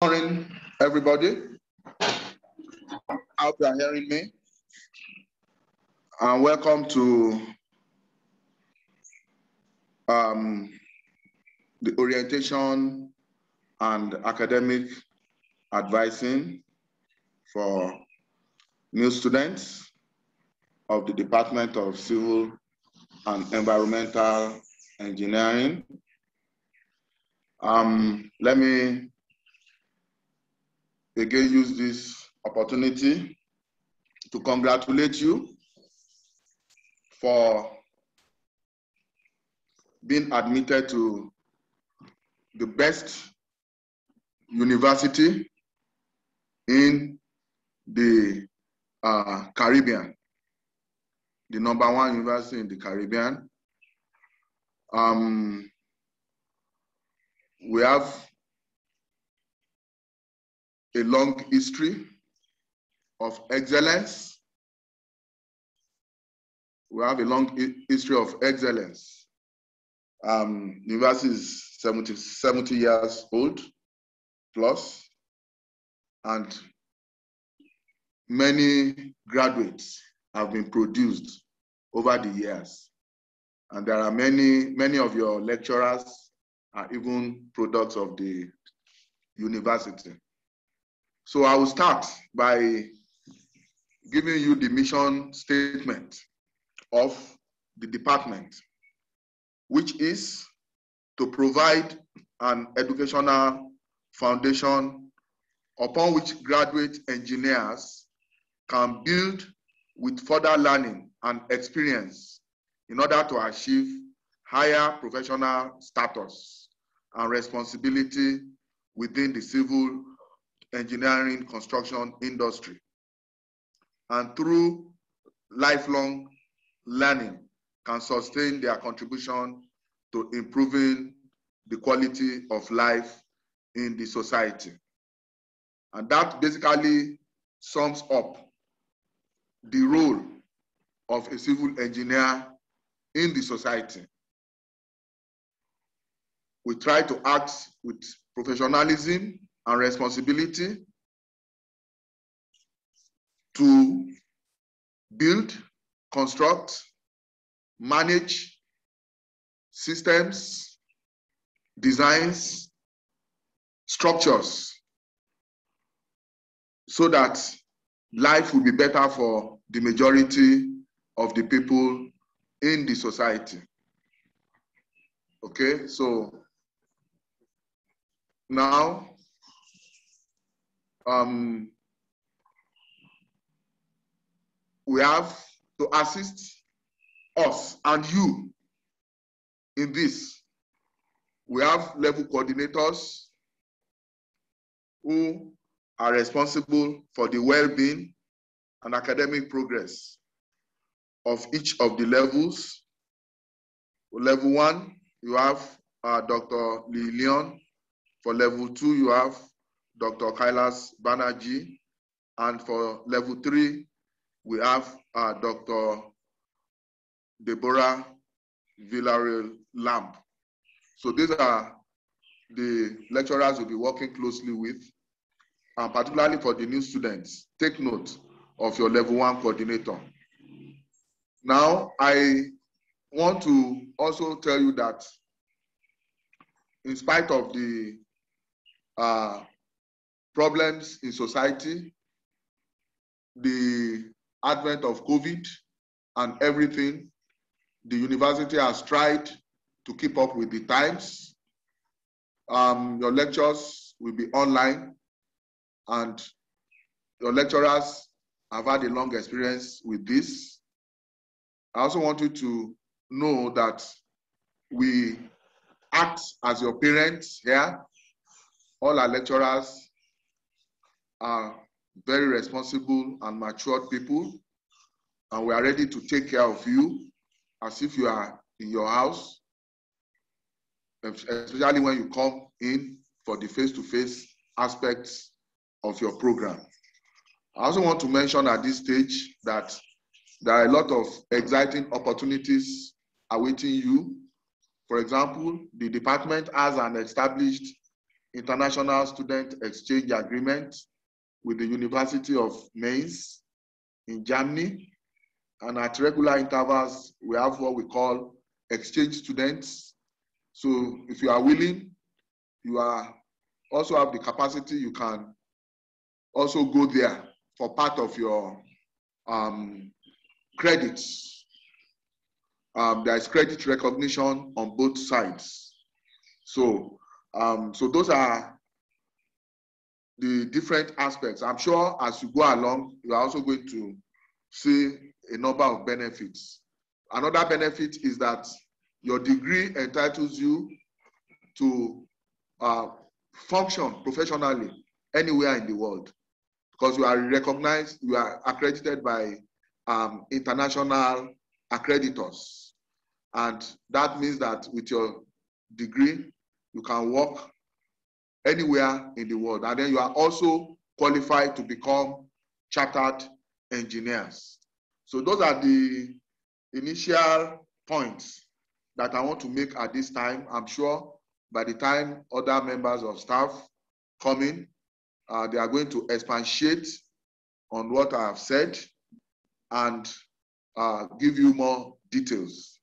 morning, everybody. I hope you are hearing me. And welcome to um, the orientation and academic advising for new students of the Department of Civil and Environmental Engineering. Um, let me again use this opportunity to congratulate you for being admitted to the best university in the uh, Caribbean, the number one university in the Caribbean. Um, we have a long history of excellence. We have a long history of excellence. Um, university is 70, 70 years old plus, and many graduates have been produced over the years. And there are many, many of your lecturers are even products of the university. So I will start by giving you the mission statement of the department, which is to provide an educational foundation upon which graduate engineers can build with further learning and experience in order to achieve higher professional status and responsibility within the civil engineering construction industry. And through lifelong learning can sustain their contribution to improving the quality of life in the society. And that basically sums up the role of a civil engineer in the society. We try to act with professionalism and responsibility to build, construct, manage systems, designs, structures, so that life will be better for the majority of the people in the society. Okay, so now um, we have to assist us and you in this. We have level coordinators who are responsible for the well-being and academic progress of each of the levels. Level one, you have uh, Dr. Leon. For level two, you have Dr. Kailas Banerjee. And for level three, we have uh, Dr. Deborah Villarroel Lamb. So these are the lecturers we'll be working closely with, and particularly for the new students. Take note of your level one coordinator. Now, I want to also tell you that in spite of the uh, problems in society, the advent of COVID and everything, the university has tried to keep up with the times. Um, your lectures will be online and your lecturers have had a long experience with this. I also want you to know that we act as your parents here. All our lecturers are very responsible and matured people, and we are ready to take care of you as if you are in your house, especially when you come in for the face-to-face aspects of your program. I also want to mention at this stage that there are a lot of exciting opportunities awaiting you. For example, the department has an established international student exchange agreement with the University of Mainz in Germany. And at regular intervals, we have what we call exchange students. So if you are willing, you are also have the capacity, you can also go there for part of your um, credits. Um, there is credit recognition on both sides. So, um, so those are the different aspects. I'm sure as you go along, you are also going to see a number of benefits. Another benefit is that your degree entitles you to uh, function professionally anywhere in the world because you are recognized, you are accredited by um, international accreditors. And that means that with your degree, you can work anywhere in the world. And then you are also qualified to become chartered engineers. So those are the initial points that I want to make at this time. I'm sure by the time other members of staff come in, uh, they are going to expatiate on what I have said and uh, give you more details.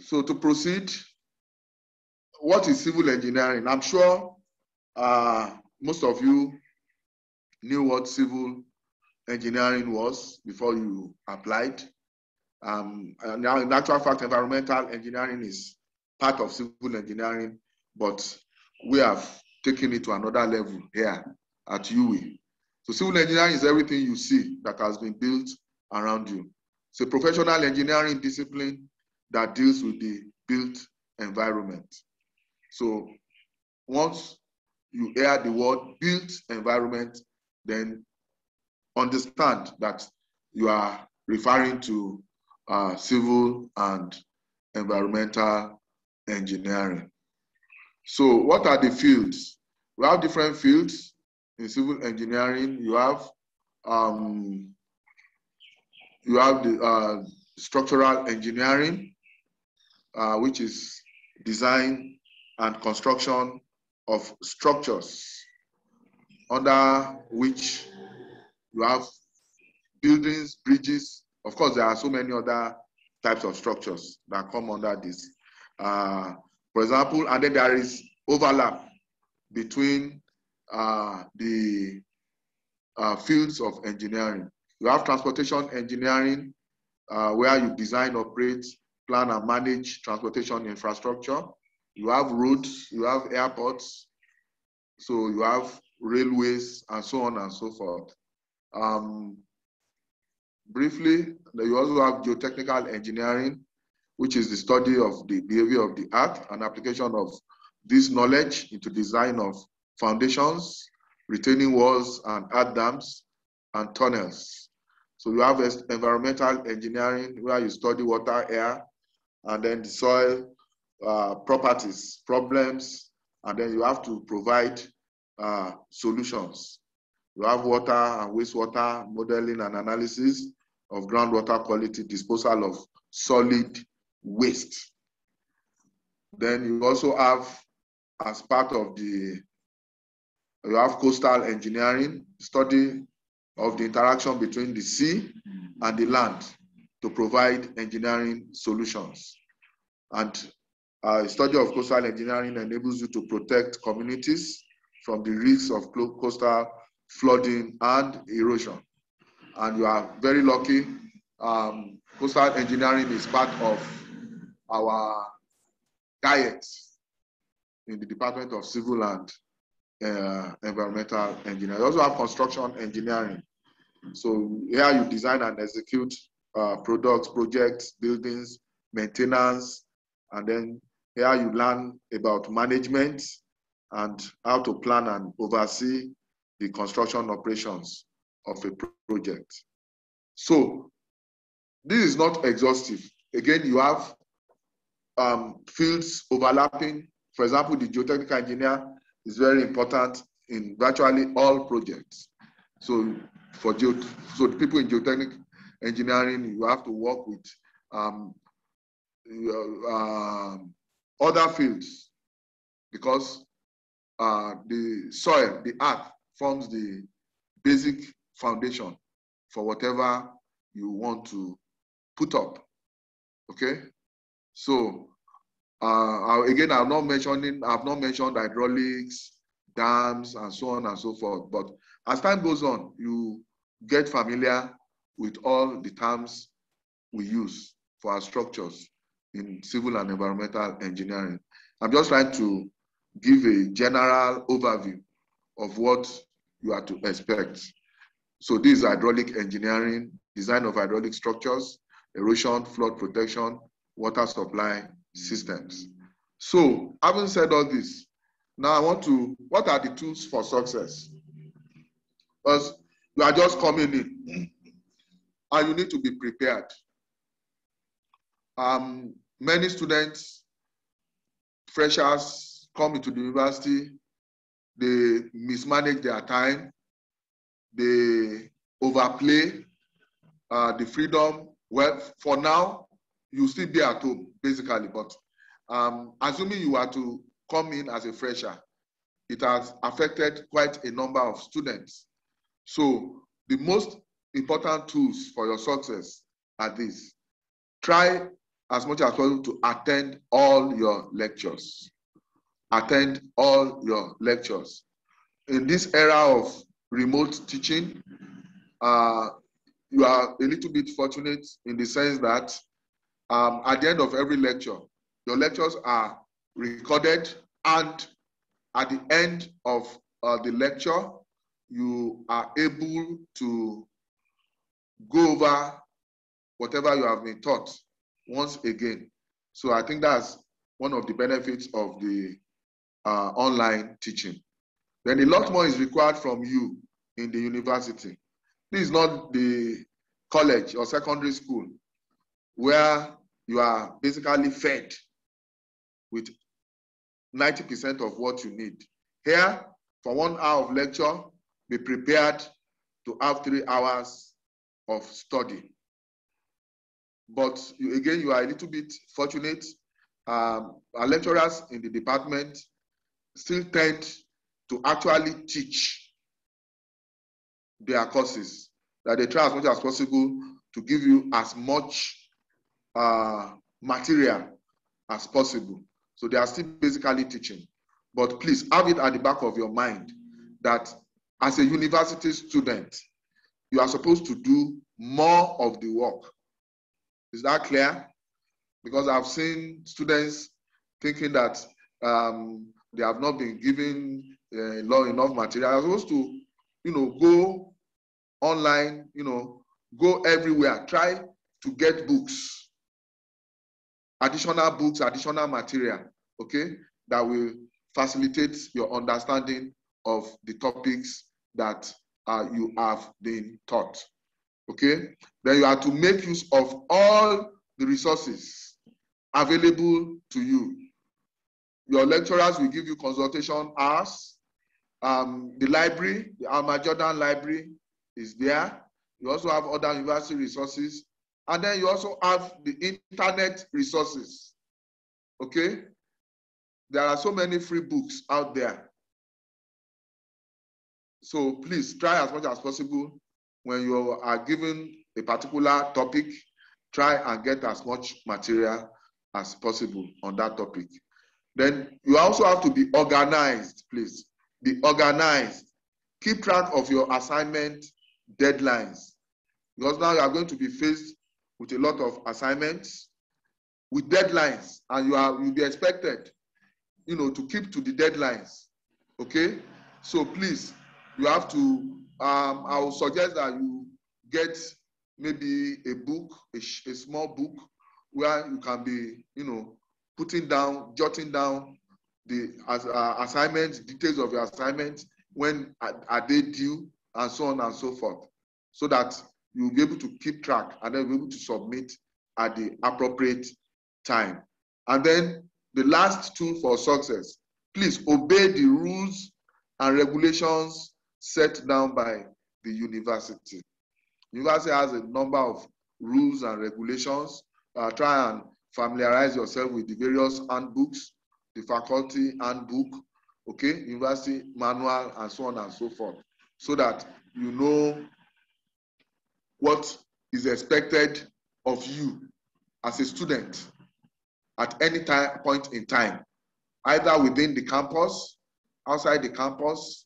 So to proceed, what is civil engineering? I'm sure uh, most of you knew what civil engineering was before you applied. Um, now, in actual fact, environmental engineering is part of civil engineering, but we have taken it to another level here at UWI. So civil engineering is everything you see that has been built around you. It's a professional engineering discipline that deals with the built environment. So once you hear the word built environment, then understand that you are referring to uh, civil and environmental engineering. So what are the fields? We have different fields in civil engineering. You have um, you have the uh, structural engineering, uh, which is design and construction of structures under which you have buildings, bridges. Of course, there are so many other types of structures that come under this. Uh, for example, and then there is overlap between uh, the uh, fields of engineering. You have transportation engineering, uh, where you design, operate, plan, and manage transportation infrastructure. You have roads, you have airports, so you have railways, and so on and so forth. Um, briefly, you also have geotechnical engineering, which is the study of the behavior of the earth and application of this knowledge into design of foundations, retaining walls and earth dams, and tunnels. So you have environmental engineering where you study water, air, and then the soil uh, properties, problems, and then you have to provide uh, solutions. You have water and wastewater modeling and analysis of groundwater quality, disposal of solid waste. Then you also have, as part of the, you have coastal engineering, study of the interaction between the sea and the land to provide engineering solutions. And uh, study of coastal engineering enables you to protect communities from the risks of coastal flooding and erosion. And you are very lucky. Um, coastal engineering is part of our diet in the Department of Civil and uh, Environmental Engineering. You also have construction engineering. So here you design and execute uh, products, projects, buildings, maintenance, and then here you learn about management and how to plan and oversee the construction operations of a project. So this is not exhaustive. Again, you have um, fields overlapping. For example, the geotechnical engineer is very important in virtually all projects. So for geo, so the people in geotechnical engineering, you have to work with um, uh, other fields because uh, the soil, the earth forms the basic foundation for whatever you want to put up. Okay, so uh, again, I'm not mentioning, I've not mentioned hydraulics, dams, and so on and so forth. But as time goes on, you get familiar with all the terms we use for our structures in civil and environmental engineering. I'm just trying to give a general overview of what you are to expect. So this is hydraulic engineering, design of hydraulic structures, erosion, flood protection, water supply systems. So having said all this, now I want to, what are the tools for success? Because you are just coming in and you need to be prepared. Um, many students, freshers come into the university, they mismanage their time, they overplay uh, the freedom. Well, for now, you still be at home, basically, but um, assuming you are to come in as a fresher, it has affected quite a number of students. So the most important tools for your success are these. Try as much as possible to attend all your lectures. Attend all your lectures. In this era of remote teaching, uh, you are a little bit fortunate in the sense that um, at the end of every lecture, your lectures are recorded and at the end of uh, the lecture, you are able to go over whatever you have been taught once again. So I think that's one of the benefits of the uh, online teaching. Then a lot more is required from you in the university. This is not the college or secondary school where you are basically fed with 90% of what you need. Here, for one hour of lecture, be prepared to have three hours of study. But you, again, you are a little bit fortunate. Um, our lecturers in the department still tend to actually teach their courses, that they try as much as possible to give you as much uh, material as possible. So they are still basically teaching. But please have it at the back of your mind that as a university student, you are supposed to do more of the work. Is that clear? Because I've seen students thinking that um, they have not been given uh, enough material. They're supposed to, you know, go online, you know, go everywhere. Try to get books, additional books, additional material, okay, that will facilitate your understanding of the topics that uh, you have been taught. Okay? Then you have to make use of all the resources available to you. Your lecturers will give you consultation hours. Um, the library, the Alma Jordan Library is there. You also have other university resources. And then you also have the internet resources. Okay? There are so many free books out there. So please try as much as possible when you are given a particular topic, try and get as much material as possible on that topic. Then you also have to be organized, please. Be organized. Keep track of your assignment deadlines. Because now you are going to be faced with a lot of assignments with deadlines, and you are you'll be expected, you know, to keep to the deadlines. Okay? So please, you have to um, I would suggest that you get maybe a book, a, a small book, where you can be, you know, putting down, jotting down the uh, assignments, details of your assignment, when are, are, they due, and so on and so forth, so that you'll be able to keep track and then be able to submit at the appropriate time. And then the last tool for success, please obey the rules and regulations set down by the university. University has a number of rules and regulations. Uh, try and familiarize yourself with the various handbooks, the faculty handbook, okay, university manual and so on and so forth, so that you know what is expected of you as a student at any time point in time, either within the campus, outside the campus,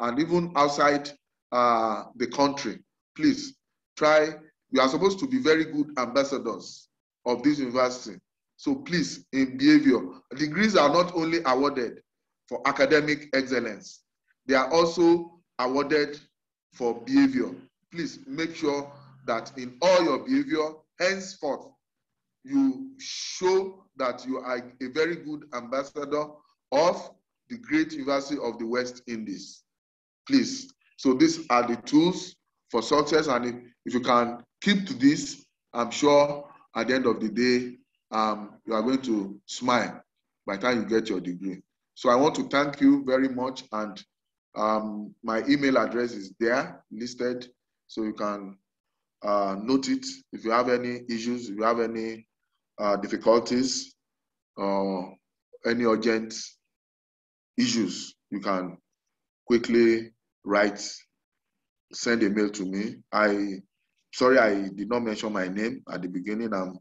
and even outside uh, the country. Please try. You are supposed to be very good ambassadors of this university. So please, in behavior, degrees are not only awarded for academic excellence, they are also awarded for behavior. Please make sure that in all your behavior, henceforth, you show that you are a very good ambassador of the great University of the West Indies. Please. So these are the tools for success. And if, if you can keep to this, I'm sure at the end of the day, um, you are going to smile by the time you get your degree. So I want to thank you very much. And um, my email address is there listed. So you can uh, note it. If you have any issues, if you have any uh, difficulties or any urgent issues, you can quickly write, send a mail to me. I sorry I did not mention my name at the beginning. I'm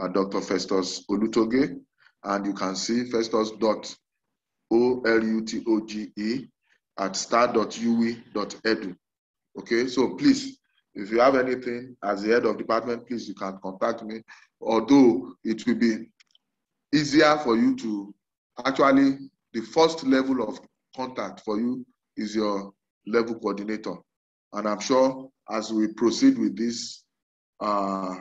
uh, Dr. Festus Olutoge, and you can see Festus dot O L U T O G E at sta.uwi.edu. Okay, so please, if you have anything as the head of department, please you can contact me. Although it will be easier for you to actually the first level of contact for you is your level coordinator. And I'm sure as we proceed with this uh,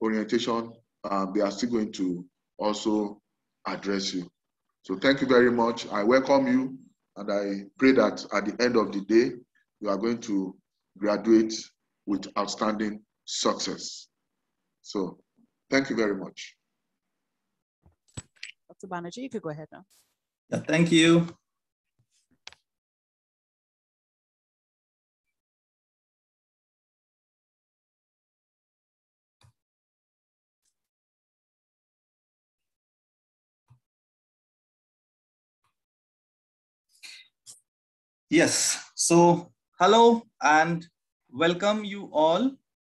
orientation, uh, they are still going to also address you. So thank you very much. I welcome you and I pray that at the end of the day, you are going to graduate with outstanding success. So thank you very much. Dr. Banerjee, you could go ahead now. Yeah, thank you. Yes, so hello and welcome you all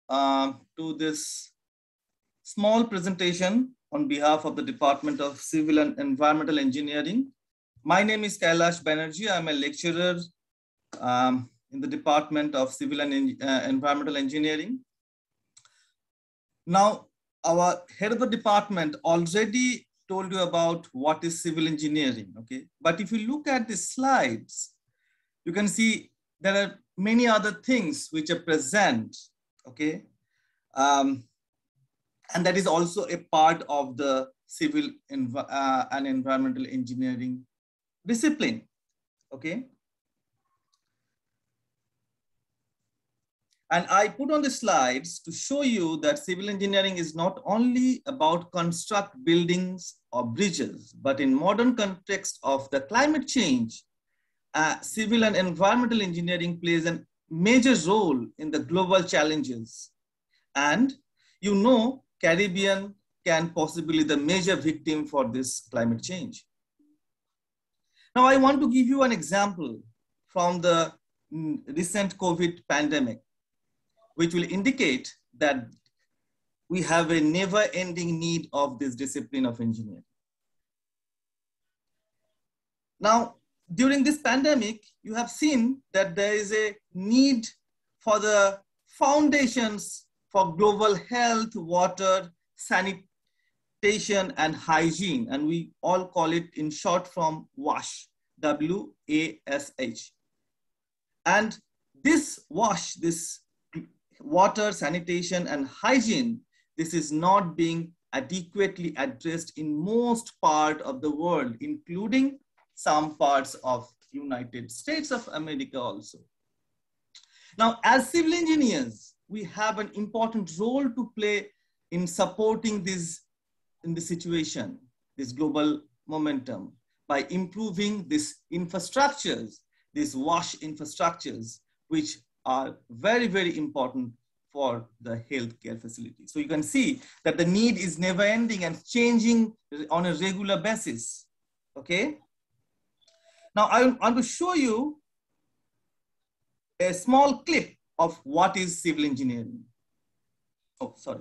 uh, to this small presentation on behalf of the Department of Civil and Environmental Engineering. My name is Kailash Banerjee. I'm a lecturer um, in the Department of Civil and uh, Environmental Engineering. Now, our head of the department already told you about what is civil engineering, okay? But if you look at the slides, you can see there are many other things which are present, okay? Um, and that is also a part of the civil env uh, and environmental engineering discipline, okay? And I put on the slides to show you that civil engineering is not only about construct buildings or bridges, but in modern context of the climate change, uh, civil and environmental engineering plays a major role in the global challenges. And you know, Caribbean can possibly the major victim for this climate change. Now, I want to give you an example from the recent COVID pandemic, which will indicate that we have a never ending need of this discipline of engineering. Now, during this pandemic, you have seen that there is a need for the foundations for global health, water, sanitation, and hygiene. And we all call it in short from WASH, W-A-S-H. And this WASH, this water, sanitation, and hygiene, this is not being adequately addressed in most part of the world, including some parts of United States of America also. Now, as civil engineers, we have an important role to play in supporting this in the situation, this global momentum by improving these infrastructures, these wash infrastructures, which are very, very important for the healthcare facility. So you can see that the need is never ending and changing on a regular basis, okay? Now I want to show you a small clip of what is civil engineering. Oh, sorry.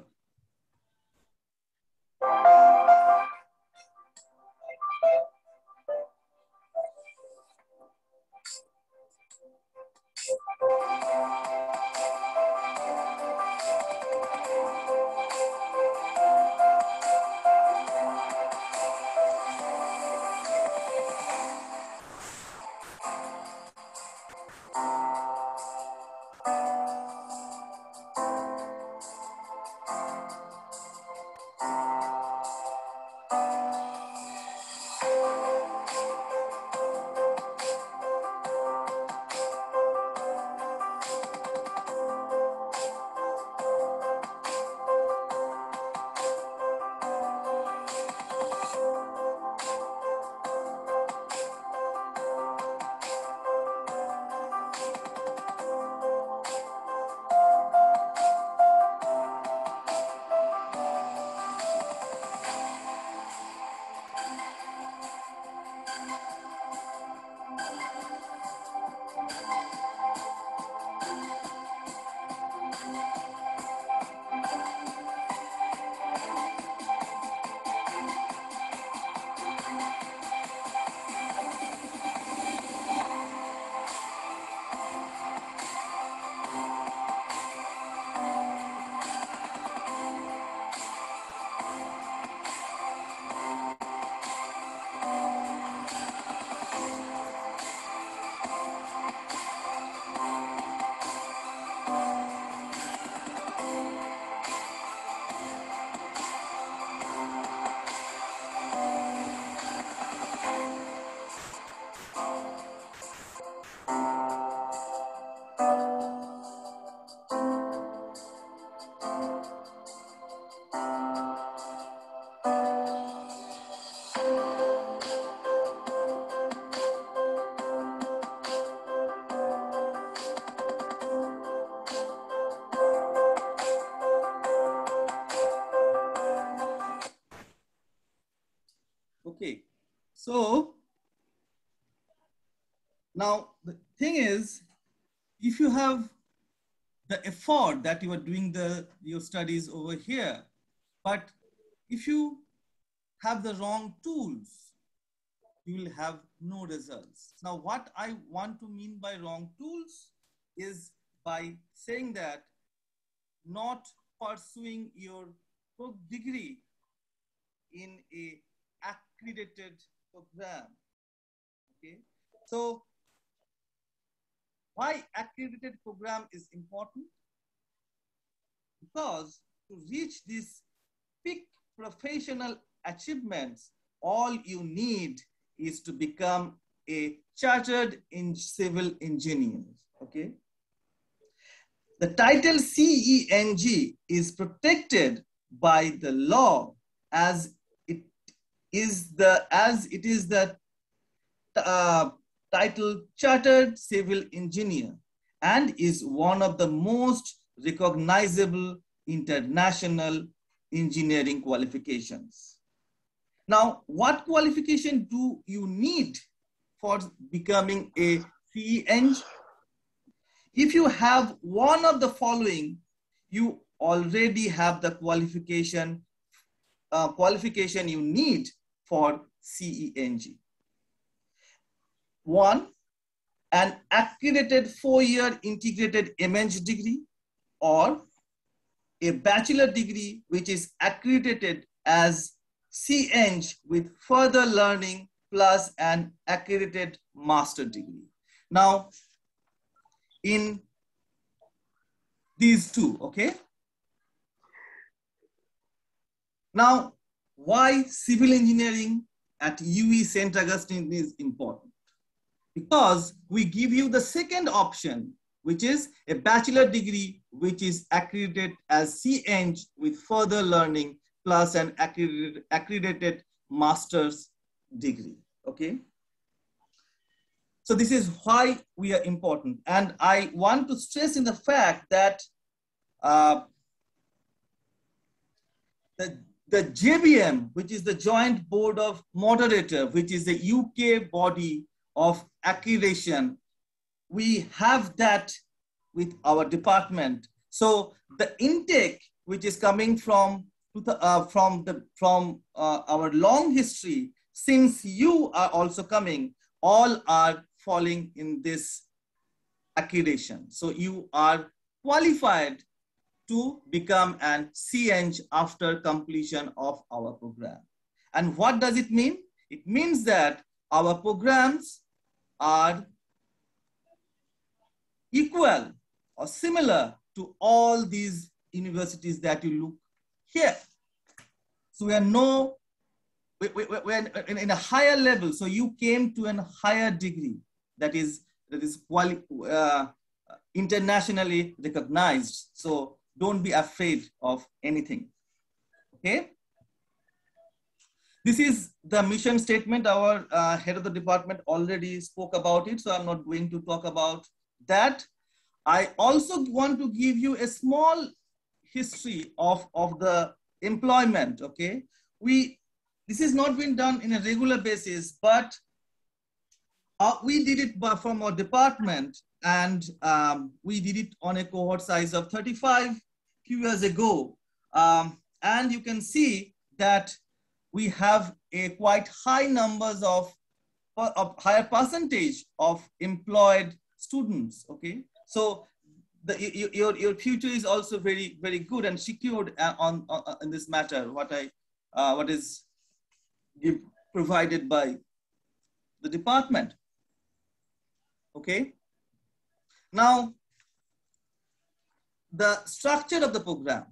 So now the thing is, if you have the effort that you are doing the your studies over here, but if you have the wrong tools, you will have no results. Now, what I want to mean by wrong tools is by saying that not pursuing your degree in a accredited Okay, so why accredited program is important? Because to reach these peak professional achievements, all you need is to become a chartered in civil engineer. Okay. The title CENG is protected by the law as is the as it is the uh, title chartered civil engineer and is one of the most recognizable international engineering qualifications. Now, what qualification do you need for becoming a CE Eng? If you have one of the following, you already have the qualification uh, qualification you need for CENG. One, an accredited four-year integrated MEng degree or a bachelor degree which is accredited as CEng with further learning plus an accredited master degree. Now, in these two, okay? Now, why civil engineering at UWI St. Augustine is important. Because we give you the second option, which is a bachelor degree, which is accredited as CEng with further learning plus an accredited, accredited master's degree, okay? So this is why we are important. And I want to stress in the fact that uh, the the JBM, which is the Joint Board of Moderator, which is the UK body of accreditation. We have that with our department. So the intake, which is coming from uh, from the from uh, our long history, since you are also coming, all are falling in this accreditation. So you are qualified to become an CEng after completion of our program. And what does it mean? It means that our programs are equal or similar to all these universities that you look here. So we are no, we, we, in, in a higher level. So you came to a higher degree that is, that is quali, uh, internationally recognized. So don't be afraid of anything, okay? This is the mission statement. Our uh, head of the department already spoke about it, so I'm not going to talk about that. I also want to give you a small history of, of the employment, okay? We, this is not been done in a regular basis, but uh, we did it from our department and um, we did it on a cohort size of 35 few years ago. Um, and you can see that we have a quite high numbers of, of higher percentage of employed students, okay? So the, your, your future is also very, very good and secured uh, on, on, on in this matter, what I, uh, what is provided by the department. Okay. Now, the structure of the program.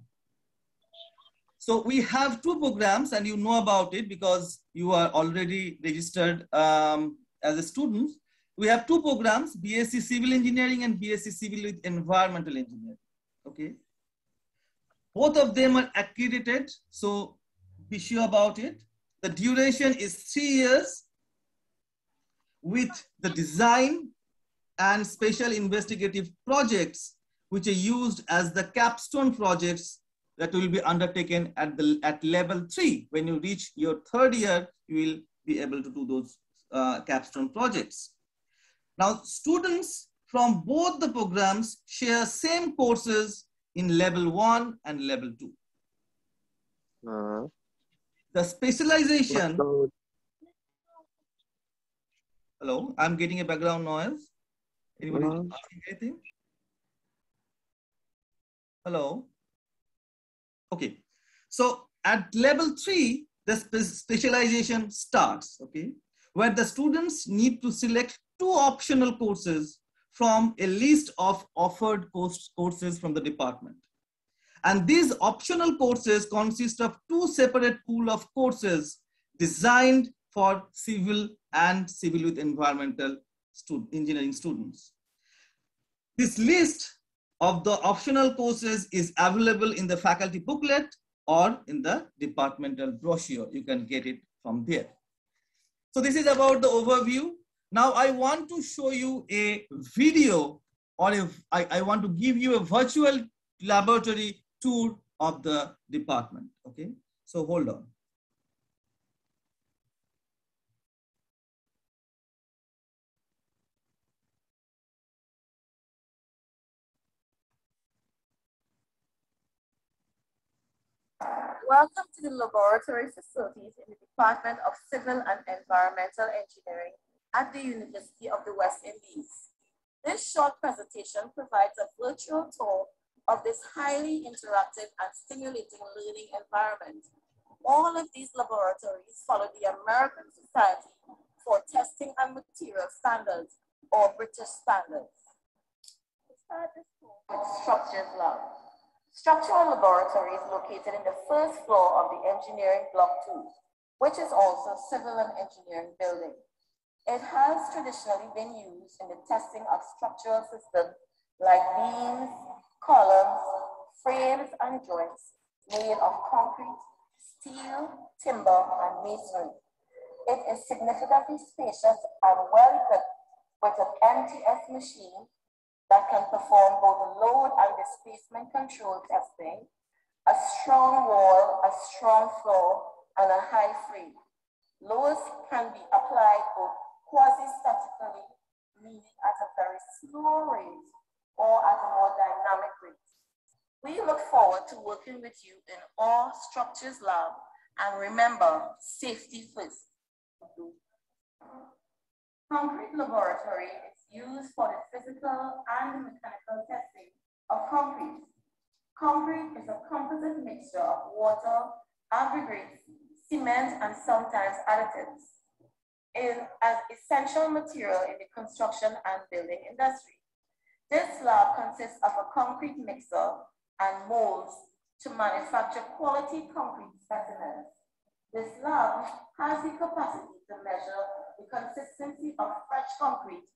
So we have two programs and you know about it because you are already registered um, as a student. We have two programs, BSc Civil Engineering and BSc Civil with Environmental Engineering, okay? Both of them are accredited, so be sure about it. The duration is three years with the design and special investigative projects which are used as the capstone projects that will be undertaken at the at level three. When you reach your third year, you will be able to do those uh, capstone projects. Now, students from both the programs share same courses in level one and level 2 uh. The specialization. Hello, I'm getting a background noise. Anybody asking anything? Hello. Okay, so at level three, the specialization starts, okay, where the students need to select two optional courses from a list of offered courses from the department. And these optional courses consist of two separate pool of courses designed for civil and civil with environmental stud engineering students. This list of the optional courses is available in the faculty booklet or in the departmental brochure. You can get it from there. So this is about the overview. Now I want to show you a video or if I, I want to give you a virtual laboratory tour of the department. Okay, so hold on. Welcome to the laboratory facilities in the Department of Civil and Environmental Engineering at the University of the West Indies. This short presentation provides a virtual tour of this highly interactive and stimulating learning environment. All of these laboratories follow the American Society for Testing and Material Standards, or British Standards. Let's start this tour with Structures Lab. Structural laboratory is located in the first floor of the engineering block two, which is also civil and engineering building. It has traditionally been used in the testing of structural systems like beams, columns, frames, and joints made of concrete, steel, timber, and masonry. It is significantly spacious and well equipped with an MTS machine that can perform both load and displacement control testing, a strong wall, a strong floor, and a high frame. Loads can be applied both quasi-statically, meaning at a very slow rate or at a more dynamic rate. We look forward to working with you in all structures lab and remember, safety first. Concrete laboratory used for the physical and mechanical testing of concrete. Concrete is a composite mixture of water, aggregates, cement, and sometimes additives. It is an essential material in the construction and building industry. This lab consists of a concrete mixer and molds to manufacture quality concrete specimens. This lab has the capacity to measure the consistency of fresh concrete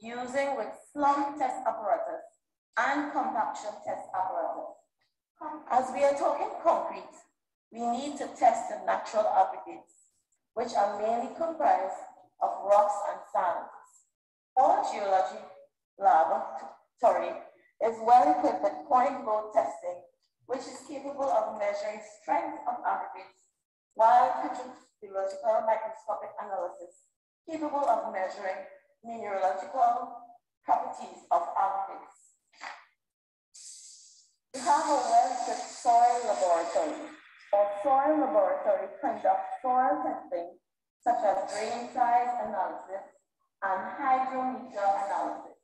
using with slump test apparatus and compaction test apparatus. As we are talking concrete, we need to test the natural aggregates, which are mainly comprised of rocks and sands. Our geology laboratory is well equipped with point load testing, which is capable of measuring strength of aggregates, while petrobiological microscopic analysis capable of measuring mineralogical properties of aggregates. We have a well-equipped soil laboratory. Our soil laboratory conducts soil testing such as grain size analysis and hydrometer analysis,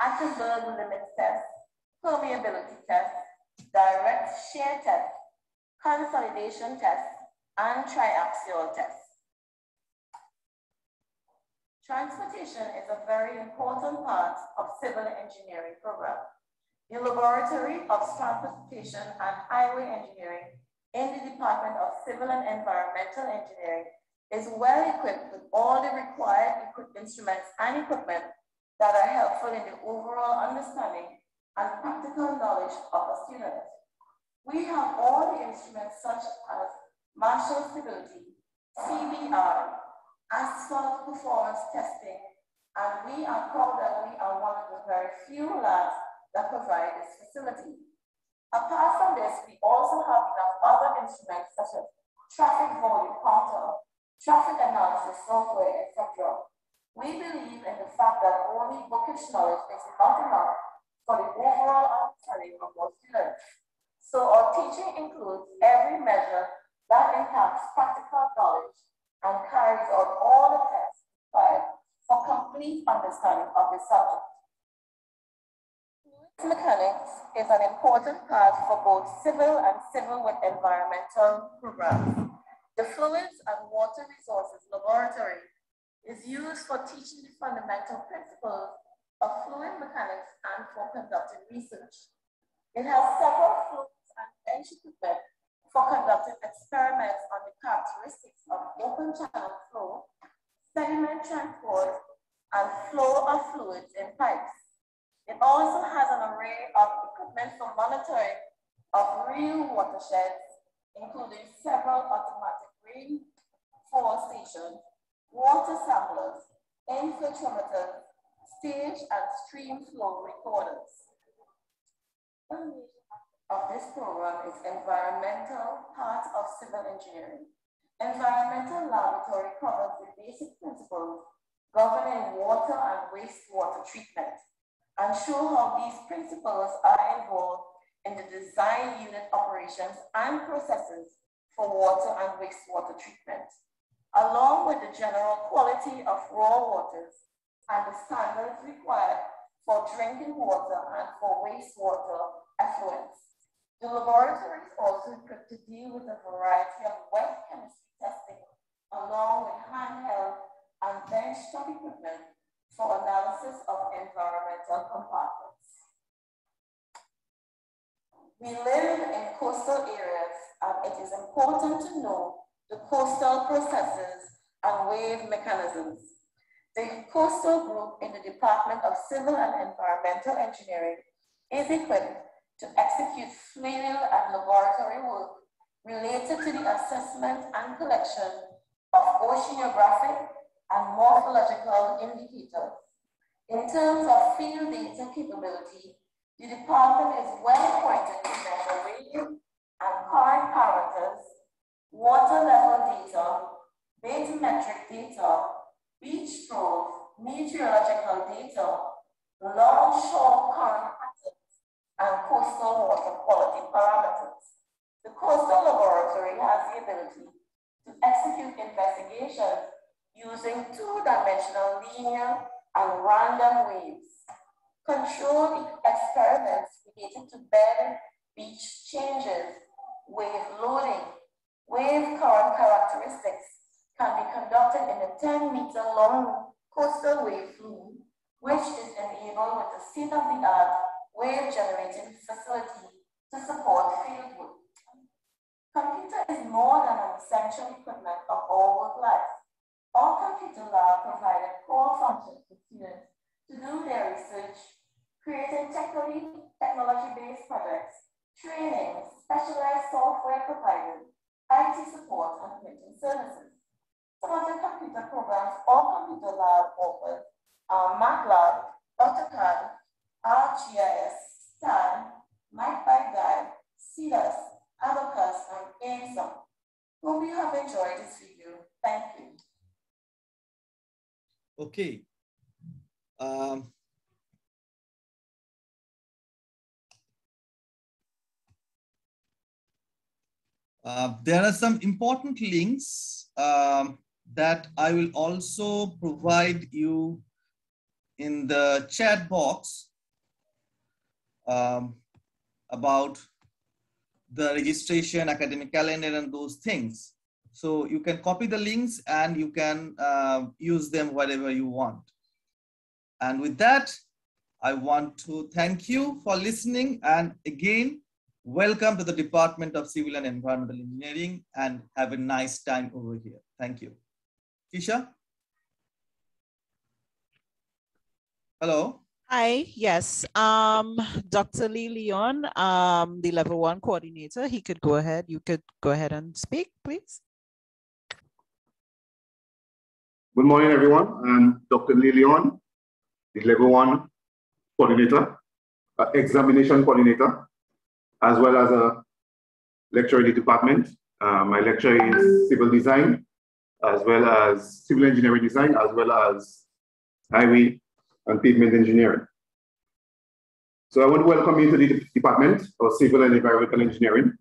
Atterberg limit test, permeability test, direct shear test, consolidation test, and triaxial test. Transportation is a very important part of civil engineering program. The Laboratory of Transportation and Highway Engineering in the Department of Civil and Environmental Engineering is well equipped with all the required instruments and equipment that are helpful in the overall understanding and practical knowledge of a student. We have all the instruments such as Marshall Stability, CBR, asphalt performance testing, and we are proud that we are one of the very few labs that provide this facility. Apart from this, we also have enough other instruments such as traffic volume counter, traffic analysis software, etc. We believe in the fact that only bookish knowledge is not enough for the overall understanding of our students. So our teaching includes every measure that impacts practical knowledge and carries out all the tests required for complete understanding of the subject. Mechanics is an important part for both civil and civil with environmental programs. The Fluids and Water Resources Laboratory is used for teaching the fundamental principles of fluid mechanics and for conducting research. It has several fluids and bench equipment for conducting experiments on the characteristics of open channel flow, sediment transport, and flow of fluids in pipes. It also has an array of equipment for monitoring of real watersheds, including several automatic rainfall stations, water samplers, infiltrometers, stage and stream flow recorders of this program is environmental part of civil engineering. Environmental laboratory covers the basic principles governing water and wastewater treatment and show how these principles are involved in the design unit operations and processes for water and wastewater treatment, along with the general quality of raw waters and the standards required for drinking water and for wastewater effluents. The laboratory is also equipped to deal with a variety of wet chemistry testing, along with handheld and benchtop equipment for analysis of environmental compartments. We live in coastal areas and it is important to know the coastal processes and wave mechanisms. The coastal group in the Department of Civil and Environmental Engineering is equipped to execute field and laboratory work related to the assessment and collection of oceanographic and morphological indicators. In terms of field data capability, the department is well appointed to measure and current parameters, water level data, bathymetric data, beach flow, meteorological data, longshore current and coastal water quality parameters. The coastal laboratory has the ability to execute investigations using two-dimensional linear and random waves. Controlled experiments related to bed beach changes, wave loading, wave current characteristics can be conducted in a 10 meter long coastal wave flume, which is enabled with a state-of-the-art wave generating facility to support field work. Computer is more than an essential equipment of all work life. All computer lab provided core functions for students to do their research, creating technology-based projects, training, specialized software provided, IT support, and printing services. Some of the computer programs all computer lab offers are MATLAB, AutoCAD, ArcGIS, STAAD, MicByGuide, CDUS, Abaqus, and ASOM. Hope you have enjoyed this video. Thank you. Okay. Um, uh, there are some important links um, that I will also provide you in the chat box um, about the registration, academic calendar, and those things. So you can copy the links and you can uh, use them wherever you want. And with that, I want to thank you for listening. And again, welcome to the Department of Civil and Environmental Engineering and have a nice time over here. Thank you. Kisha? Hello? Hi, yes. Um, Dr. Lee Leon, um, the level one coordinator, he could go ahead. You could go ahead and speak, please. Good morning, everyone. I'm Dr. Lee Leon, the level one coordinator, uh, examination coordinator, as well as a lecturer in the department. Uh, my lecture is civil design, as well as civil engineering design, as well as highway and pavement engineering. So I to welcome you to the Department of Civil and Environmental Engineering.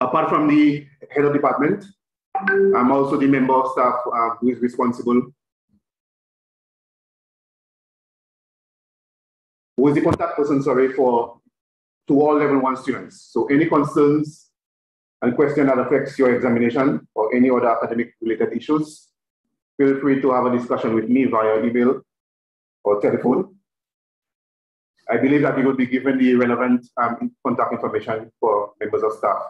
Apart from the head of department, I'm also the member of staff uh, who is responsible, who is the contact person, sorry, for to all level one students. So any concerns and question that affects your examination or any other academic related issues, feel free to have a discussion with me via email or telephone. I believe that you will be given the relevant um, contact information for members of staff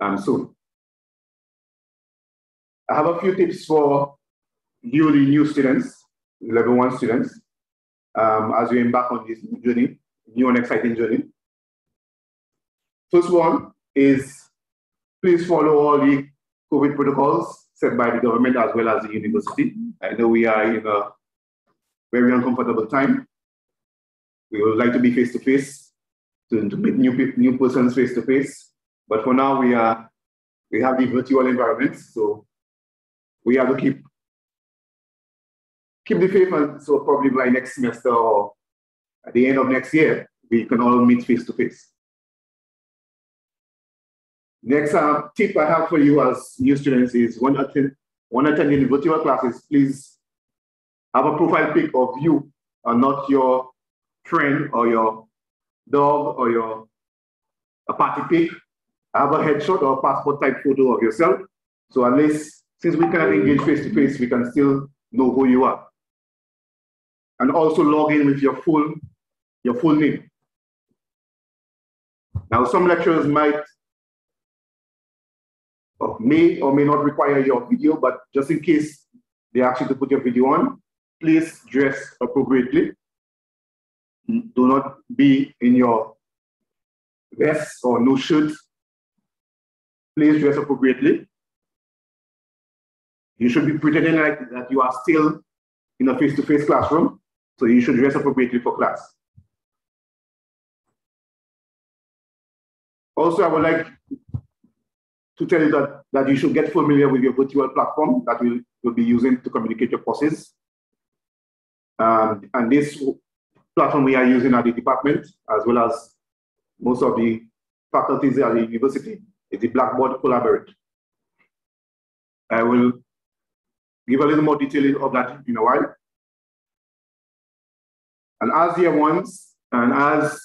um, soon. I have a few tips for you, the new students, level one students, um, as you embark on this journey, new and exciting journey. First one is please follow all the COVID protocols set by the government as well as the university. I know we are in a very uncomfortable time. We would like to be face to face, to meet new new persons face to face. But for now, we are we have the virtual environment, so we have to keep keep the faith, and so probably by next semester or at the end of next year, we can all meet face to face. Next uh, tip I have for you as new students is when, attend, when attending virtual classes, please have a profile pic of you and not your friend or your dog or your a party pic. Have a headshot or passport type photo of yourself. So at least since we cannot engage face to face, we can still know who you are. And also log in with your full, your full name. Now, some lecturers might may or may not require your video, but just in case they ask you to put your video on, please dress appropriately. Do not be in your vest or no shirt. Please dress appropriately. You should be pretending like that you are still in a face-to-face -face classroom, so you should dress appropriately for class. Also, I would like to tell you that, that you should get familiar with your virtual platform that we'll, will be using to communicate your courses. Um, and this platform we are using at the department, as well as most of the faculties at the university, is the Blackboard Collaborate. I will give a little more detail of that in a while. And as year ones, and as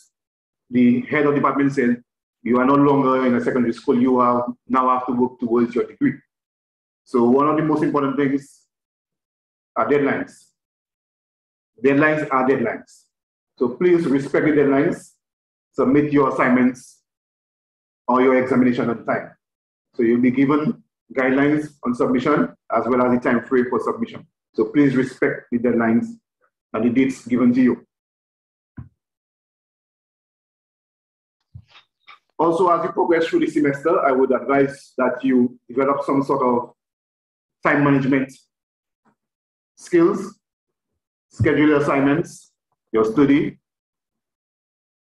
the head of department said, you are no longer in a secondary school, you have now have to work towards your degree. So one of the most important things are deadlines. Deadlines are deadlines. So please respect the deadlines, submit your assignments or your examination on time. So you'll be given guidelines on submission as well as the time frame for submission. So please respect the deadlines and the dates given to you. Also, as you progress through the semester, I would advise that you develop some sort of time management skills, schedule assignments, your study.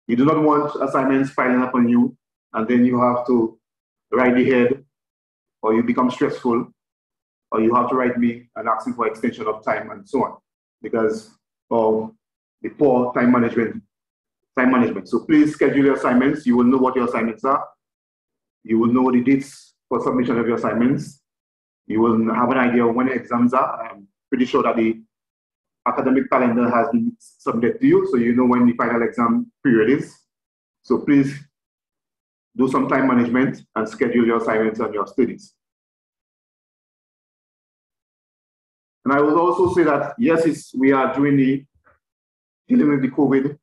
You do not want assignments piling up on you, and then you have to write the head, or you become stressful, or you have to write me and asking for extension of time and so on, because of the poor time management time management. So please schedule your assignments. You will know what your assignments are. You will know the dates for submission of your assignments. You will have an idea of when exams are. I'm pretty sure that the academic calendar has been submitted to you, so you know when the final exam period is. So please do some time management and schedule your assignments and your studies. And I will also say that yes, we are doing the dealing with the COVID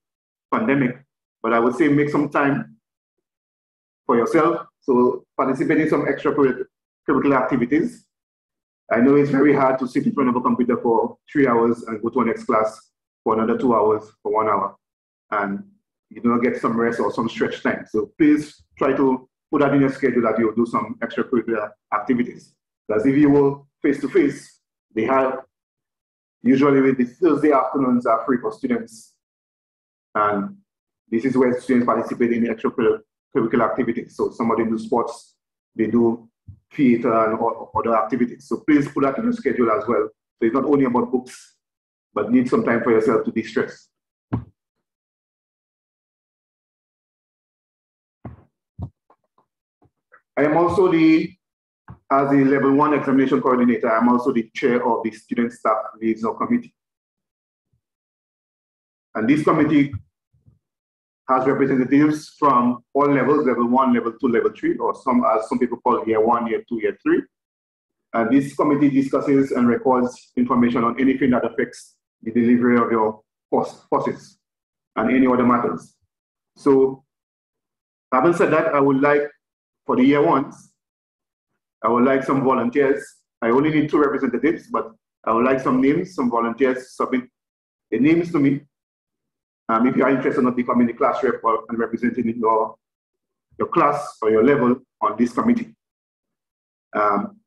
pandemic. But I would say make some time for yourself. So participate in some extracurricular activities. I know it's very hard to sit in front of a computer for three hours and go to a next class for another two hours for one hour. And you do not get some rest or some stretch time. So please try to put that in your schedule that you'll do some extracurricular activities. Because if you will face to face, they have usually with the Thursday afternoons are free for students and this is where students participate in extracurricular activities. So some of them do sports, they do theater and other activities. So please put that in your schedule as well. So it's not only about books, but need some time for yourself to de-stress. I am also the, as the level one examination coordinator, I'm also the chair of the student staff liaison committee. And this committee has representatives from all levels, level one, level two, level three, or some, as some people call year one, year two, year three. And this committee discusses and records information on anything that affects the delivery of your courses and any other matters. So having said that, I would like, for the year ones, I would like some volunteers. I only need two representatives, but I would like some names, some volunteers submit the names to me um, if you are interested in becoming the class rep or, and representing your, your class or your level on this committee. Um,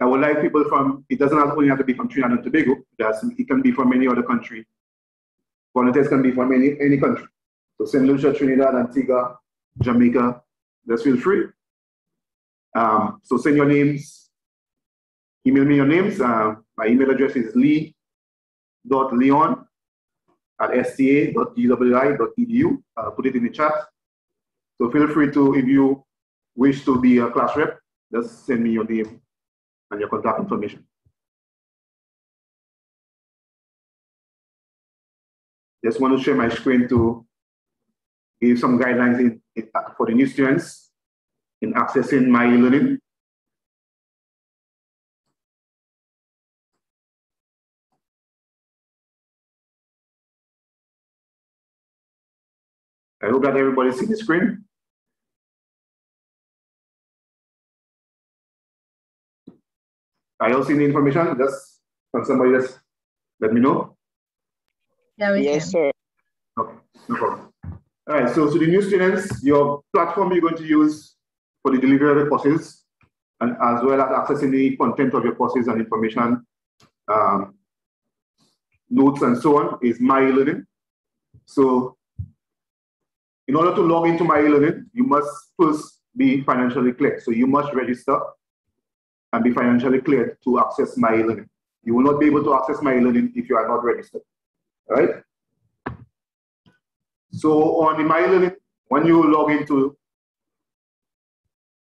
I would like people from, it doesn't only have to be from Trinidad and Tobago, it can be from any other country. Volunteers can be from any, any country. So St. Lucia, Trinidad, Antigua, Jamaica, just feel free. Um, so send your names, email me your names. Uh, my email address is lee.leon at sta.uwi.edu. Uh, put it in the chat. So feel free to, if you wish to be a class rep, just send me your name and your contact information. Just want to share my screen to give some guidelines in, in, for the new students in accessing my learning. I hope that everybody see the screen. Are you see the information? Just can somebody just let me know? Yeah, we yes, can. sir. Okay, no problem. All right, so to the new students, your platform you're going to use for the delivery of the courses, and as well as accessing the content of your courses and information, um, notes and so on, is My Learning. So in order to log into my e-learning, you must first be financially cleared. So you must register and be financially cleared to access my learning. You will not be able to access my learning if you are not registered. All right? So on the My Learning, when you log into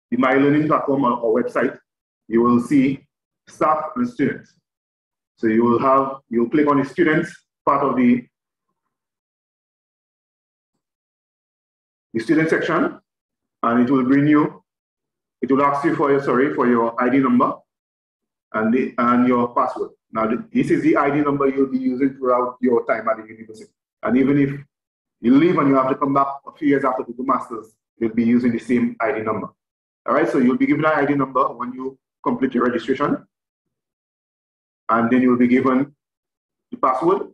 the My Learning platform or, or website, you will see staff and students. So you will have, you'll click on the students part of the, the student section, and it will bring you, it will ask you for your, sorry, for your ID number and, the, and your password. Now, this is the ID number you'll be using throughout your time at the university. And even if you leave and you have to come back a few years after to do masters, you'll be using the same ID number. All right, so you'll be given an ID number when you complete your registration. And then you'll be given the password.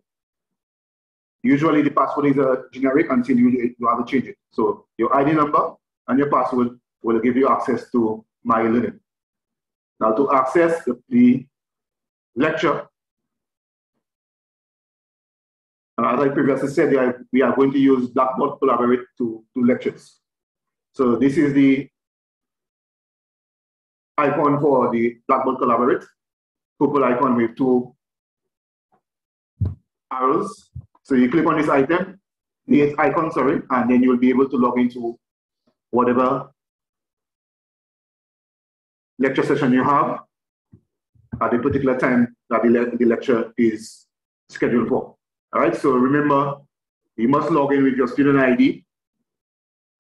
Usually the password is a generic until you, you have to change it. So your ID number and your password will give you access to My Learning. Now to access the, the lecture, uh, as I previously said, we are, we are going to use Blackboard Collaborate to do lectures. So this is the icon for the Blackboard Collaborate, purple icon with two arrows. So you click on this item, the icon, sorry, and then you'll be able to log into whatever lecture session you have at the particular time that the, le the lecture is scheduled for. All right, so remember, you must log in with your student ID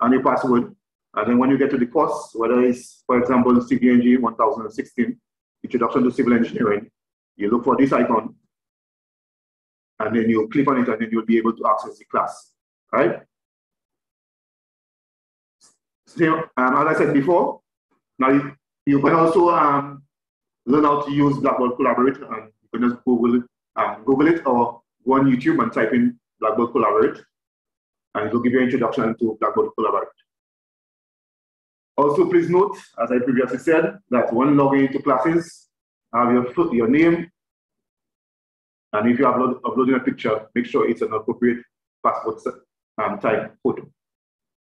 and your password. And then when you get to the course, whether it's, for example, CVNG 1016, Introduction to Civil Engineering, you look for this icon, and then you click on it, and then you'll be able to access the class, right? So, um, as I said before, now you, you can also um, learn how to use Blackboard Collaborate, and you can just Google it, um, Google it or go on YouTube and type in Blackboard Collaborate, and it will give you an introduction to Blackboard Collaborate. Also, please note, as I previously said, that when logging into classes, have your, your name, and if you are upload, uploading a picture, make sure it's an appropriate passport um, type photo.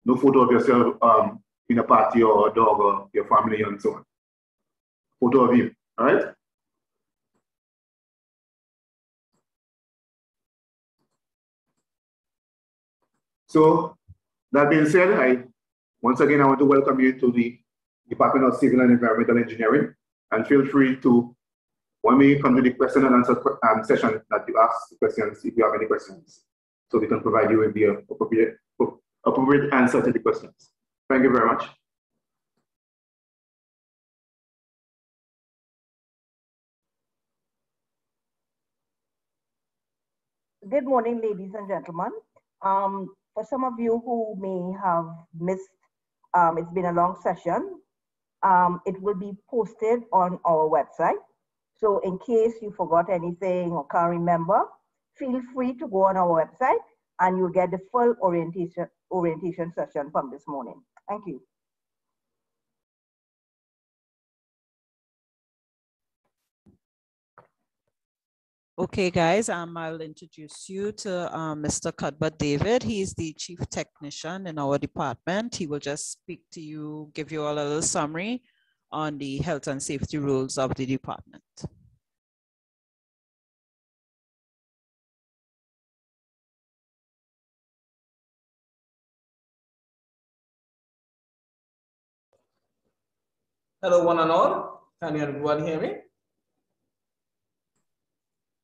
No photo of yourself um, in a party or a dog or your family and so on. Photo of you, all right? So that being said, I once again I want to welcome you to the Department of Civil and Environmental Engineering, and feel free to, when we come to the question and answer um, session, that you ask questions if you have any questions, so we can provide you with the appropriate appropriate answer to the questions. Thank you very much. Good morning, ladies and gentlemen. Um, for some of you who may have missed, um, it's been a long session. Um, it will be posted on our website. So in case you forgot anything or can't remember, feel free to go on our website and you'll get the full orientation, orientation session from this morning. Thank you. Okay, guys, um, I'll introduce you to um, Mr. Cuthbert David. He's the chief technician in our department. He will just speak to you, give you all a little summary on the health and safety rules of the department. Hello, one and all. Can everyone hear me?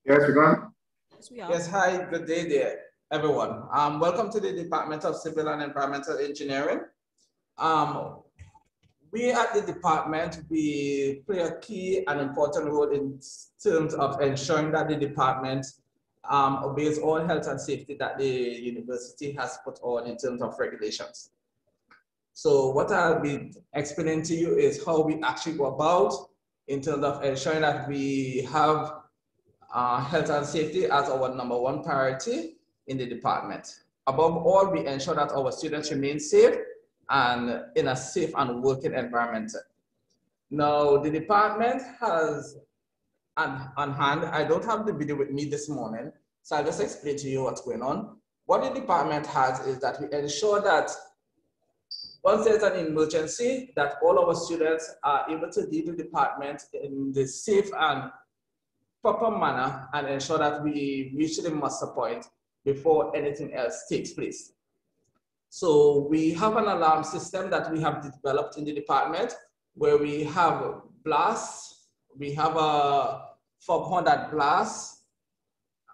Yes, we can. Yes, we are. Yes, hi, good day there, everyone. Um, welcome to the Department of Civil and Environmental Engineering. Um, we at the department, we play a key and important role in terms of ensuring that the department um, obeys all health and safety that the university has put on in terms of regulations. So what I'll be explaining to you is how we actually go about in terms of ensuring that we have uh, health and safety as our number one priority in the department. Above all, we ensure that our students remain safe and in a safe and working environment. Now, the department has on, on hand, I don't have the video with me this morning, so I'll just explain to you what's going on. What the department has is that we ensure that once there's an emergency, that all our students are able to leave the department in the safe and proper manner and ensure that we reach the muster point before anything else takes place. So we have an alarm system that we have developed in the department where we have blasts, we have a foghorn that blasts,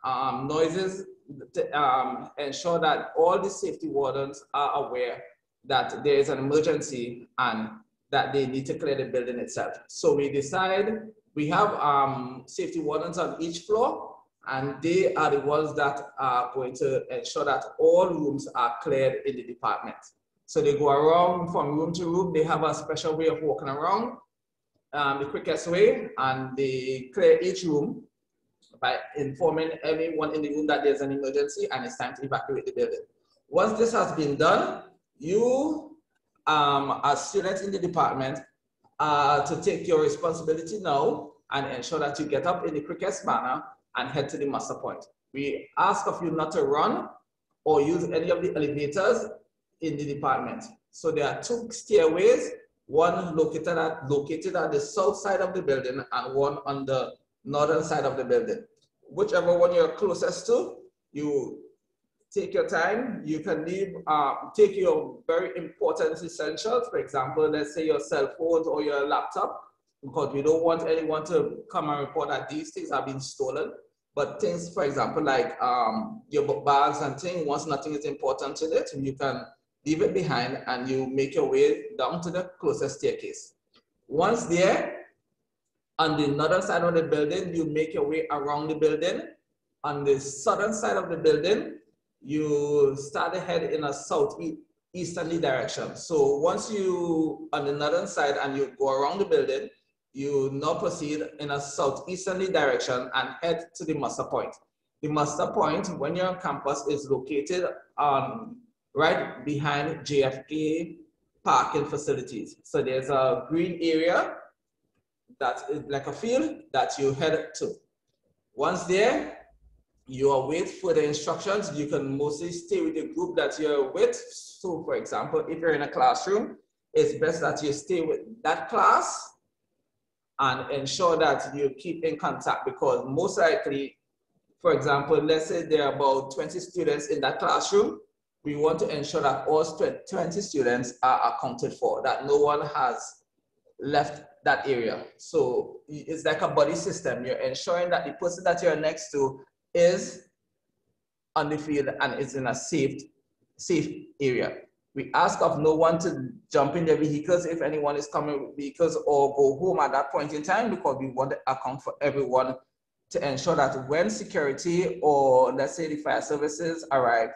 um, noises, to, um, ensure that all the safety wardens are aware that there is an emergency and that they need to clear the building itself. So we decide, we have um, safety wardens on each floor and they are the ones that are going to ensure that all rooms are cleared in the department. So they go around from room to room. They have a special way of walking around, um, the quickest way, and they clear each room by informing everyone in the room that there's an emergency and it's time to evacuate the building. Once this has been done, you, um, as students in the department, uh, to take your responsibility now and ensure that you get up in the quickest manner and head to the muster point. We ask of you not to run or use any of the elevators in the department. So there are two stairways, one located at, located at the south side of the building and one on the northern side of the building. Whichever one you're closest to, you take your time. You can leave, uh, take your very important essentials. For example, let's say your cell phone or your laptop, because we don't want anyone to come and report that these things have been stolen. But things, for example, like um, your bags and things, once nothing is important to it, you can leave it behind and you make your way down to the closest staircase. Once there, on the northern side of the building, you make your way around the building. On the southern side of the building, you start ahead in a southeasterly direction. So once you on the northern side and you go around the building, you now proceed in a southeasterly direction and head to the muster point. The muster point, when you're on campus, is located um, right behind JFK parking facilities. So there's a green area that is like a field that you head to. Once there, you await further instructions. You can mostly stay with the group that you're with. So for example, if you're in a classroom, it's best that you stay with that class and ensure that you keep in contact because most likely, for example, let's say there are about 20 students in that classroom, we want to ensure that all 20 students are accounted for, that no one has left that area. So it's like a buddy system. You're ensuring that the person that you're next to is on the field and is in a safe, safe area. We ask of no one to jump in their vehicles if anyone is coming with vehicles or go home at that point in time because we want to account for everyone to ensure that when security or let's say the fire services arrive,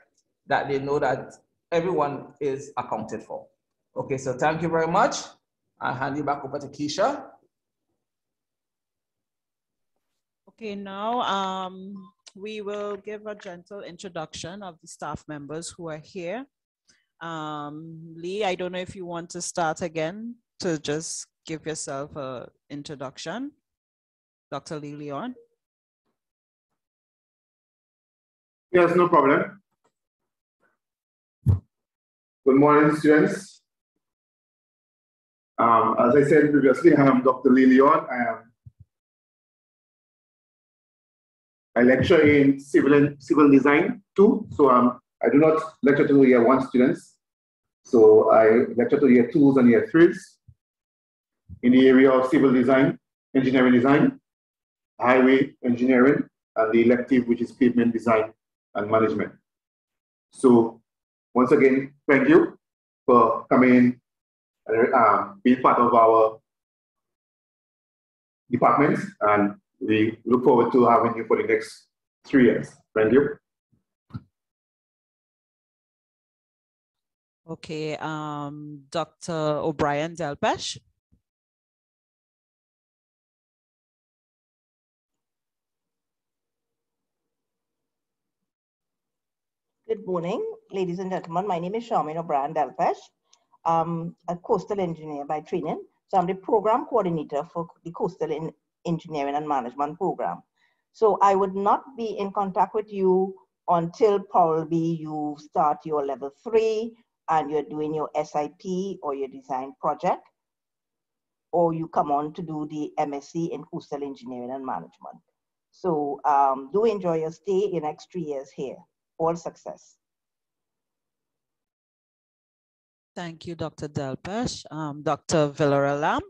that they know that everyone is accounted for. Okay, so thank you very much. i hand you back over to Keisha. Okay, now um, we will give a gentle introduction of the staff members who are here. Um, Lee, I don't know if you want to start again to just give yourself an introduction. Dr. Lee Leon. Yes, no problem. Good morning, students. Um, as I said previously, I am Dr. Lee Leon. I am I lecture in civil civil design too. So um, I do not lecture to year one students. So I lecture to year twos and year threes in the area of civil design, engineering design, highway engineering, and the elective, which is pavement design and management. So once again, thank you for coming and uh, being part of our departments. and we look forward to having you for the next three years. Thank you. Okay, um, Dr. O'Brien Delpesh. Good morning, ladies and gentlemen. My name is Charmaine O'Brien Delpesh. I'm a coastal engineer by training. So I'm the program coordinator for the Coastal Engineering and Management program. So I would not be in contact with you until probably you start your level three and you're doing your SIP or your design project, or you come on to do the MSc in coastal engineering and management. So um, do enjoy your stay in next three years here. All success. Thank you, Dr. Delpesh. Um, Dr. Villarroel.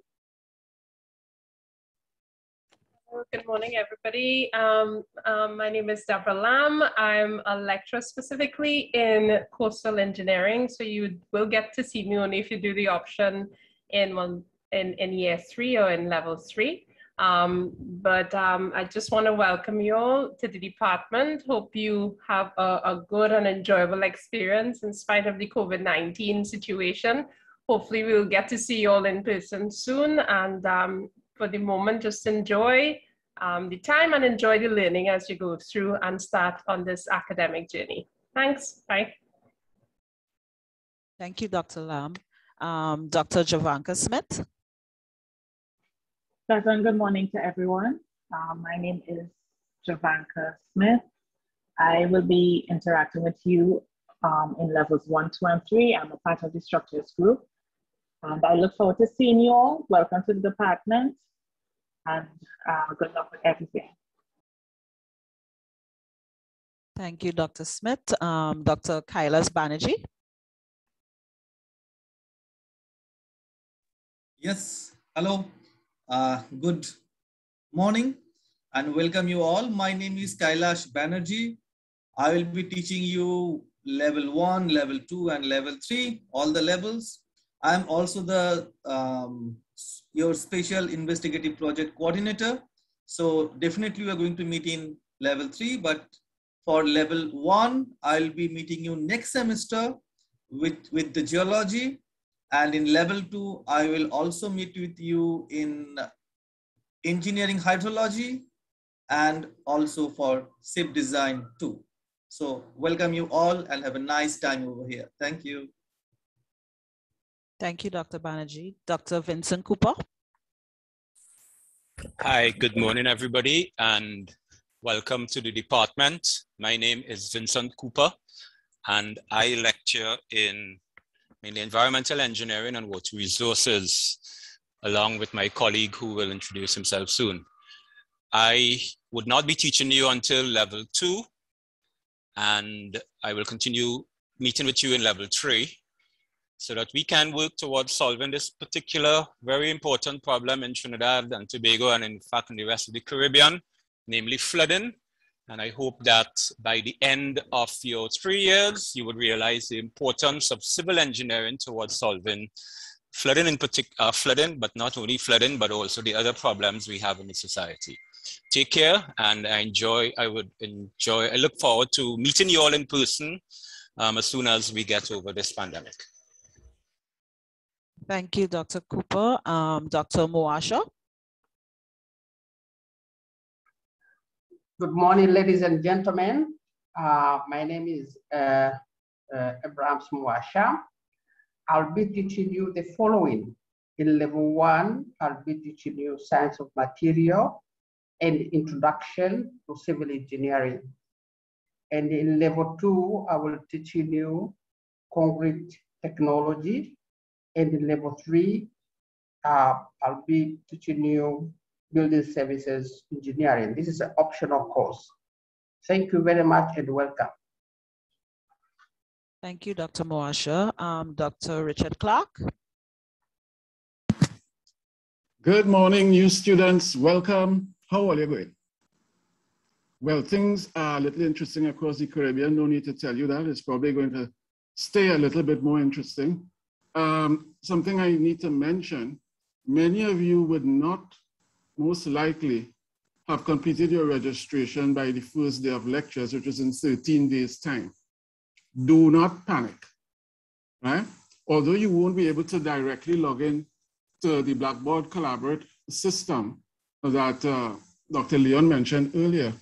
Good morning, everybody. Um, um, my name is Deborah Lamb. I'm a lecturer specifically in coastal engineering. So you will get to see me only if you do the option in one in, in year three or in level three. Um, but um, I just want to welcome you all to the department. Hope you have a, a good and enjoyable experience in spite of the COVID-19 situation. Hopefully we'll get to see you all in person soon. And um, for the moment, just enjoy um, the time and enjoy the learning as you go through and start on this academic journey. Thanks, bye. Thank you, Dr. Lamb. Um, Dr. Javanka Smith. Pleasant good morning to everyone. Um, my name is Javanka Smith. I will be interacting with you um, in levels one, two, and three. I'm a part of the structures group. And I look forward to seeing you all. Welcome to the department and uh, good luck with everything. Thank you, Dr. Smith. Um, Dr. Kailas Banerjee. Yes, hello. Uh, good morning and welcome you all. My name is Kailash Banerjee. I will be teaching you level one, level two, and level three, all the levels. I'm also the um, your special investigative project coordinator. So definitely we are going to meet in level three, but for level one, I'll be meeting you next semester with, with the geology and in level two, I will also meet with you in engineering hydrology and also for ship design too. So welcome you all and have a nice time over here. Thank you. Thank you, Dr. Banerjee. Dr. Vincent Cooper. Hi, good morning, everybody, and welcome to the department. My name is Vincent Cooper, and I lecture in mainly environmental engineering and water resources, along with my colleague who will introduce himself soon. I would not be teaching you until level two, and I will continue meeting with you in level three so that we can work towards solving this particular very important problem in Trinidad and Tobago and in fact in the rest of the Caribbean, namely flooding and I hope that by the end of your three years, you would realize the importance of civil engineering towards solving flooding in particular, uh, flooding, but not only flooding, but also the other problems we have in the society. Take care and I enjoy, I would enjoy, I look forward to meeting you all in person um, as soon as we get over this pandemic. Thank you, Dr. Cooper. Um, Dr. Mwasha. Good morning, ladies and gentlemen. Uh, my name is uh, uh, Abrahams Mwasha. I'll be teaching you the following. In level one, I'll be teaching you science of material and introduction to civil engineering. And in level two, I will teach you concrete technology. And in level three, uh, I'll be teaching you building services engineering. This is an optional course. Thank you very much and welcome. Thank you, Dr. Mwasha. Um, Dr. Richard Clarke. Good morning, new students. Welcome. How are you going? Well, things are a little interesting across the Caribbean. No need to tell you that. It's probably going to stay a little bit more interesting. Um, something I need to mention, many of you would not most likely have completed your registration by the first day of lectures, which is in 13 days' time. Do not panic, right? Although you won't be able to directly log in to the Blackboard Collaborate system that uh, Dr. Leon mentioned earlier,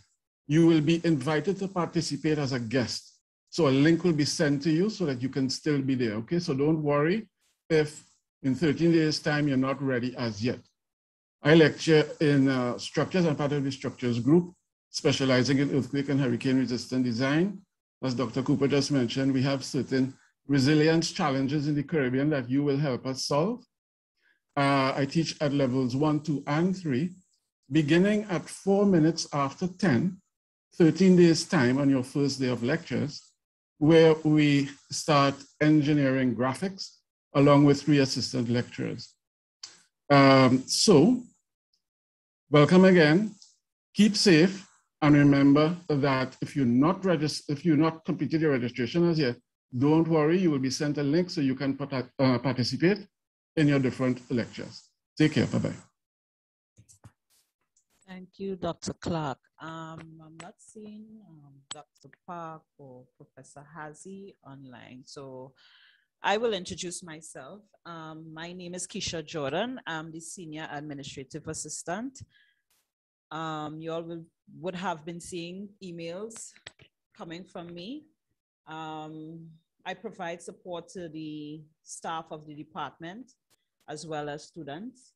you will be invited to participate as a guest. So a link will be sent to you so that you can still be there, okay? So don't worry if in 13 days' time you're not ready as yet. I lecture in uh, structures and part of the structures group, specializing in earthquake and hurricane resistant design. As Dr. Cooper just mentioned, we have certain resilience challenges in the Caribbean that you will help us solve. Uh, I teach at levels one, two, and three, beginning at four minutes after 10, 13 days time on your first day of lectures, where we start engineering graphics along with three assistant lecturers. Um, so, welcome again. Keep safe, and remember that if you're not registered, if you're not completed your registration as yet, don't worry. You will be sent a link so you can uh, participate in your different lectures. Take care. Bye bye. Thank you, Dr. Clarke. Um, I'm not seeing um, Dr. Park or Professor Hazy online, so I will introduce myself. Um, my name is Keisha Jordan. I'm the Senior Administrative Assistant. Um, you all will, would have been seeing emails coming from me. Um, I provide support to the staff of the department as well as students.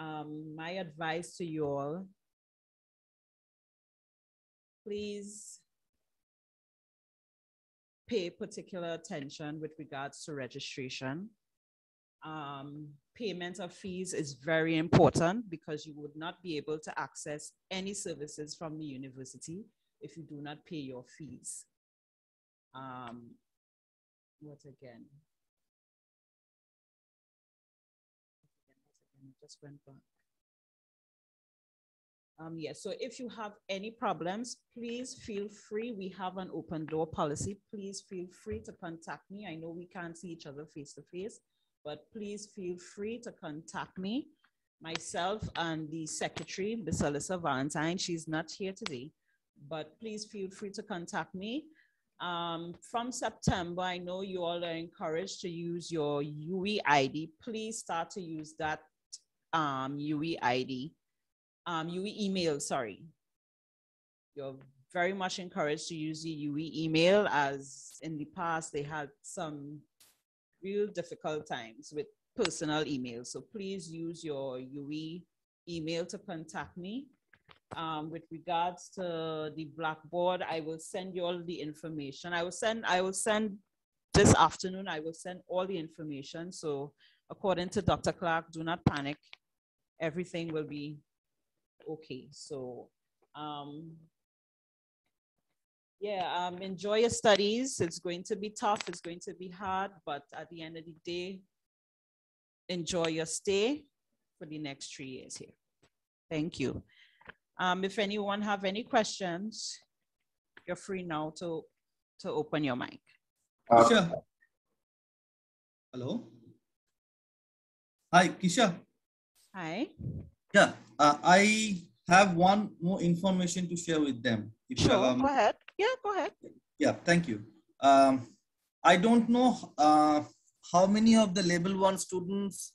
Um, my advice to you all, please pay particular attention with regards to registration. Um, payment of fees is very important because you would not be able to access any services from the university if you do not pay your fees. Um, what again? Just went back. Um, yes, so if you have any problems, please feel free. We have an open door policy. Please feel free to contact me. I know we can't see each other face to face, but please feel free to contact me. Myself and the secretary, Miss Alyssa Valentine, she's not here today, but please feel free to contact me. Um, from September, I know you all are encouraged to use your UWI ID. Please start to use that um, UWI ID um, UWI email, sorry. You're very much encouraged to use the UWI email as in the past they had some real difficult times with personal emails. So please use your UWI email to contact me. Um, with regards to the Blackboard, I will send you all the information. I will send, I will send this afternoon, I will send all the information. So according to Dr. Clarke, do not panic. Everything will be okay. So, um, yeah, um, enjoy your studies. It's going to be tough. It's going to be hard, but at the end of the day, enjoy your stay for the next three years here. Thank you. Um, if anyone have any questions, you're free now to, to open your mic. Kisha. Hello. Hi, Kisha. Hi. Yeah, uh, I have one more information to share with them. If sure, um, go ahead. Yeah, go ahead. Yeah, thank you. Um, I don't know uh, how many of the level one students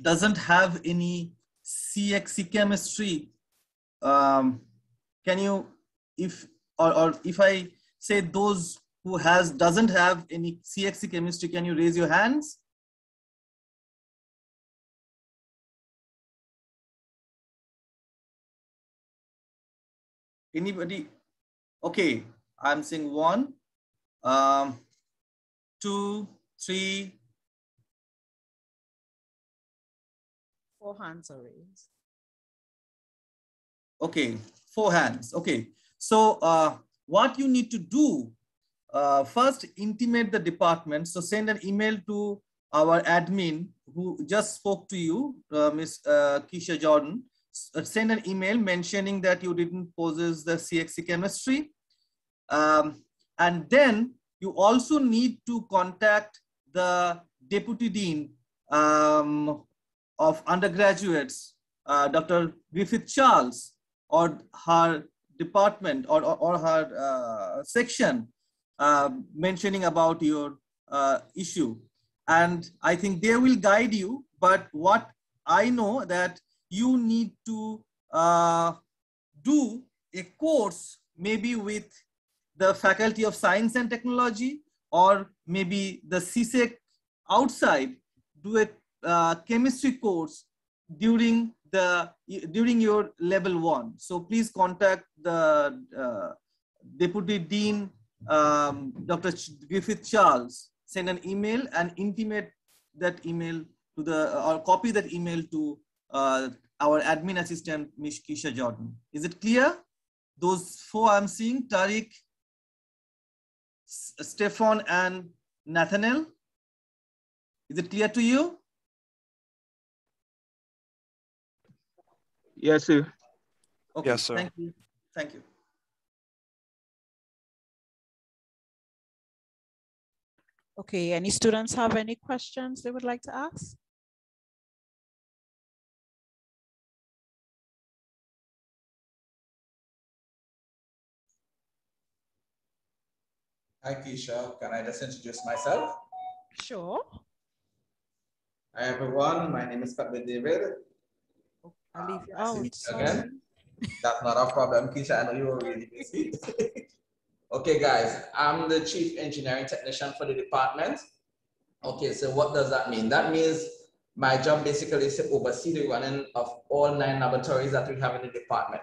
doesn't have any CXC chemistry. Um, can you, if or, or if I say those who has doesn't have any CXC chemistry, can you raise your hands? Anybody? Okay, I'm saying one, um, two, three. Four hands are raised. Okay, four hands. Okay, so uh, what you need to do, uh, first intimate the department. So send an email to our admin who just spoke to you, uh, Miss uh, Keisha Jordan send an email mentioning that you didn't possess the CXC chemistry. Um, and then you also need to contact the deputy dean um, of undergraduates, uh, Dr. Griffith Charles, or her department or, or, or her uh, section uh, mentioning about your uh, issue. And I think they will guide you. But what I know that you need to uh, do a course maybe with the Faculty of Science and Technology or maybe the CSEC outside, do a uh, chemistry course during the during your level one. So please contact the uh, Deputy Dean, um, Dr. Griffith Charles, send an email and intimate that email to the, or copy that email to uh, our admin assistant, Miss Keisha Jordan. Is it clear? Those four I'm seeing, Tariq, Stefan, and Nathaniel. Is it clear to you? Yes, sir. Okay, yes, sir. Thank you. Thank you. Okay, any students have any questions they would like to ask? Hi, Keisha. Can I just introduce myself? Sure. Hi, everyone. My name is Cuthbert David. I'll leave you out. Again, that's not a problem, Keisha. I know you were really busy. okay, guys, I'm the chief engineering technician for the department. Okay, so what does that mean? That means my job basically is to oversee the running of all nine laboratories that we have in the department.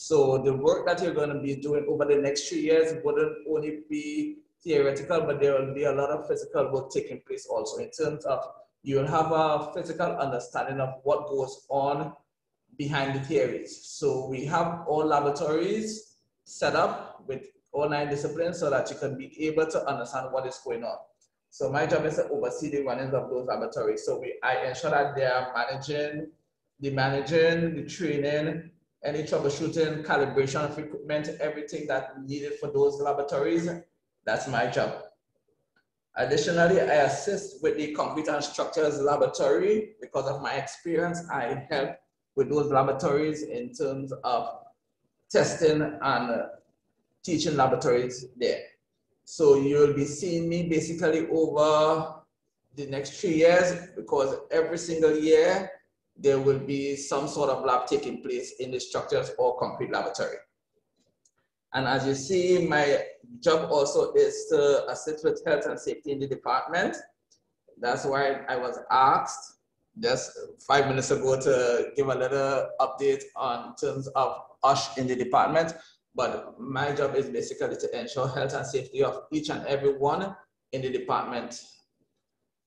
So the work that you're going to be doing over the next three years wouldn't only be theoretical, but there will be a lot of physical work taking place also in terms of you'll have a physical understanding of what goes on behind the theories. So we have all laboratories set up with all nine disciplines so that you can be able to understand what is going on. So my job is to oversee the running of those laboratories. So we, I ensure that they are managing, the managing, the training, any troubleshooting, calibration of equipment, everything that needed for those laboratories. That's my job. Additionally, I assist with the concrete and structures laboratory because of my experience. I help with those laboratories in terms of testing and uh, teaching laboratories there. So you'll be seeing me basically over the next three years because every single year there will be some sort of lab taking place in the structures or concrete laboratory. And as you see, my job also is to assist with health and safety in the department. That's why I was asked just five minutes ago to give a little update on terms of OSH in the department. But my job is basically to ensure health and safety of each and every one in the department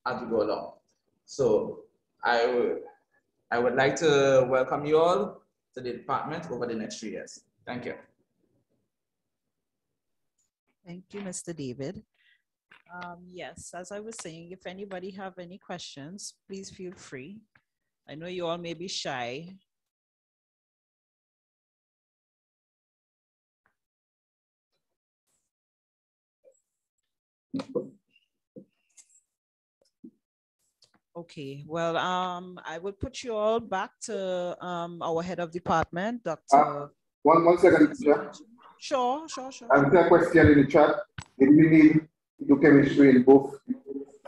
as we go along. So I I would like to welcome you all to the department over the next three years. Thank you. Thank you, Mr. David. Um, yes, as I was saying, if anybody have any questions, please feel free. I know you all may be shy. Okay, well, um, I will put you all back to um, our head of department, Dr. Uh, one, one second, Chair. Sure, sure, sure. I have a question in the chat. Did we need to do chemistry in both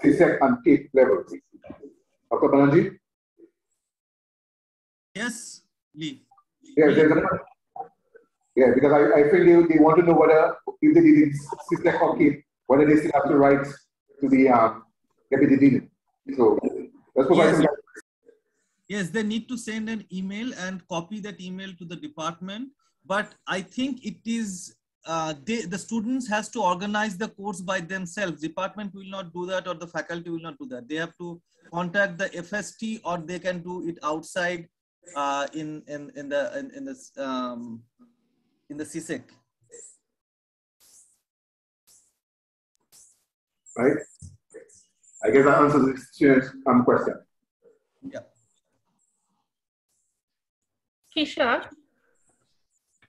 CSEC and CAPE levels? Dr. Banerjee? Yes, Lee. Yeah, there's a, yeah because I, I think they, they want to know whether if they did CSEC or CAPE, whether they still have to write to the um, deputy dean. So let's provide Yes. Yes, they need to send an email and copy that email to the department. But I think it is uh, they, the students has to organize the course by themselves. Department will not do that, or the faculty will not do that. They have to contact the FST, or they can do it outside uh, in in in the in, in this um, in the CSEC. right? I guess that answers the student's um, question. Yeah. Keisha?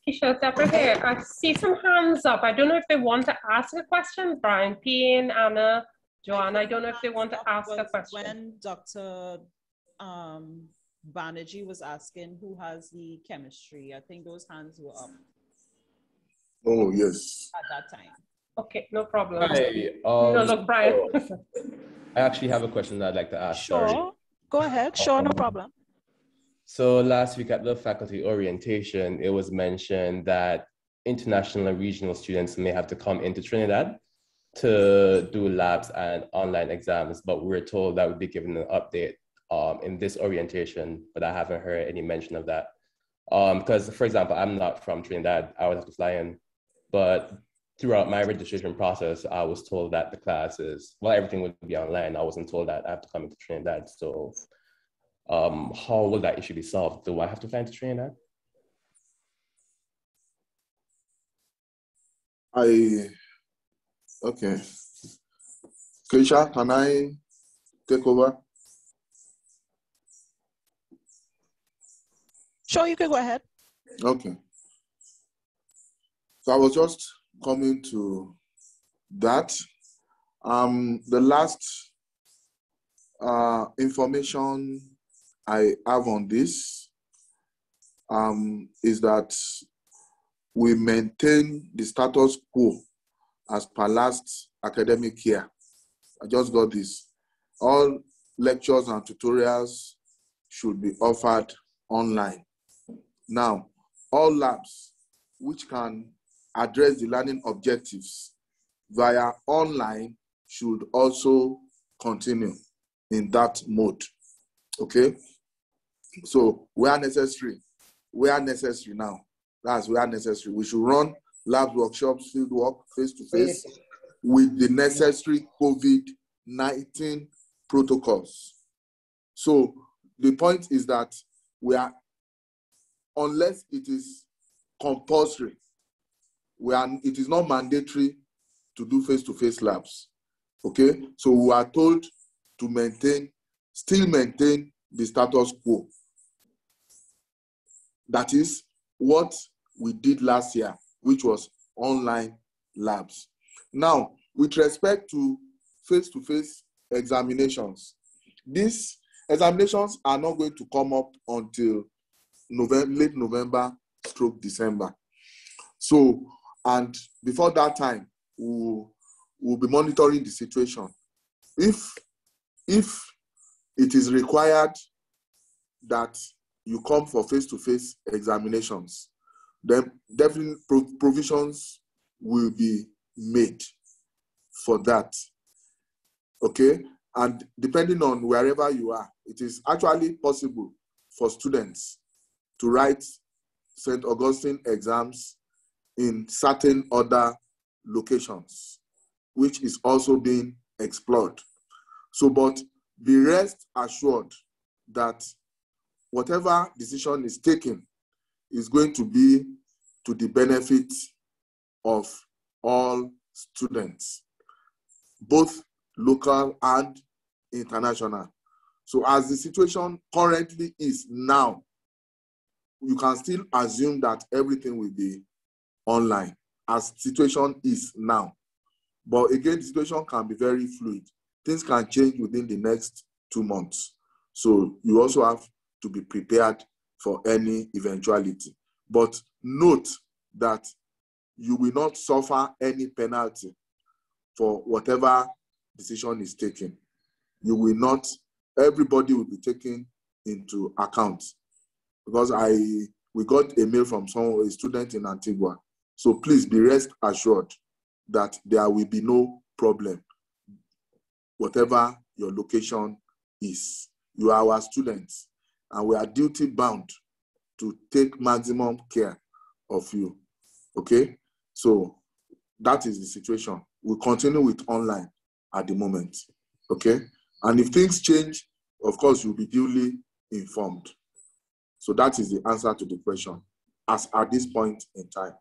Keisha, Deborah here. I see some hands up. I don't know if they want to ask a question. Brian Payne, Anna, Joanna, I don't know if they want to ask a question. When Dr. Um, Banerjee was asking who has the chemistry, I think those hands were up Oh, yes. at that time. Okay, no problem. Hi, no, um, look, Brian. I actually have a question that I'd like to ask. sorry. Sure, go ahead. Sure, no Um, problem. So last week at the faculty orientation, it was mentioned that international and regional students may have to come into Trinidad to do labs and online exams, but we were told that we'd be given an update um, in this orientation, but I haven't heard any mention of that. Um, because, for example, I'm not from Trinidad, I would have to fly in, but throughout my registration process, I was told that the classes, well, everything would be online. I wasn't told that I have to come into Trinidad. So um, how will that issue be solved? Do I have to fly into Trinidad? I, okay. Keisha, can I take over? Sure, you can go ahead. Okay. So I was just coming to that. Um, the last uh, information I have on this um, is that we maintain the status quo as per last academic year. I just got this. All lectures and tutorials should be offered online. Now, all labs which can address the learning objectives via online should also continue in that mode. Okay? So, where necessary, where necessary now, that's where necessary. We should run lab workshops, field work, face to face, with the necessary COVID 19 protocols. So, the point is that we are, unless it is compulsory, we are, it is not mandatory to do face-to-face labs. Okay, so we are told to maintain, still maintain the status quo. That is what we did last year, which was online labs. Now, with respect to face-to-face examinations, these examinations are not going to come up until November, late November, stroke December. So, and before that time, we'll, we'll be monitoring the situation. If, if it is required that you come for face-to-face examinations, then definite provisions will be made for that. Okay, and depending on wherever you are, it is actually possible for students to write St. Augustine exams in certain other locations, which is also being explored. So, but be rest assured that whatever decision is taken is going to be to the benefit of all students, both local and international. So as the situation currently is now, you can still assume that everything will be online as situation is now. But again, the situation can be very fluid. Things can change within the next two months. So you also have to be prepared for any eventuality. But note that you will not suffer any penalty for whatever decision is taken. You will not, everybody will be taken into account. Because I we got a mail from someone, a student in Antigua. So please be rest assured that there will be no problem, whatever your location is. You are our students, and we are duty bound to take maximum care of you. Okay? So that is the situation. We continue with online at the moment. Okay? And if things change, of course, you'll be duly informed. So that is the answer to the question as at this point in time.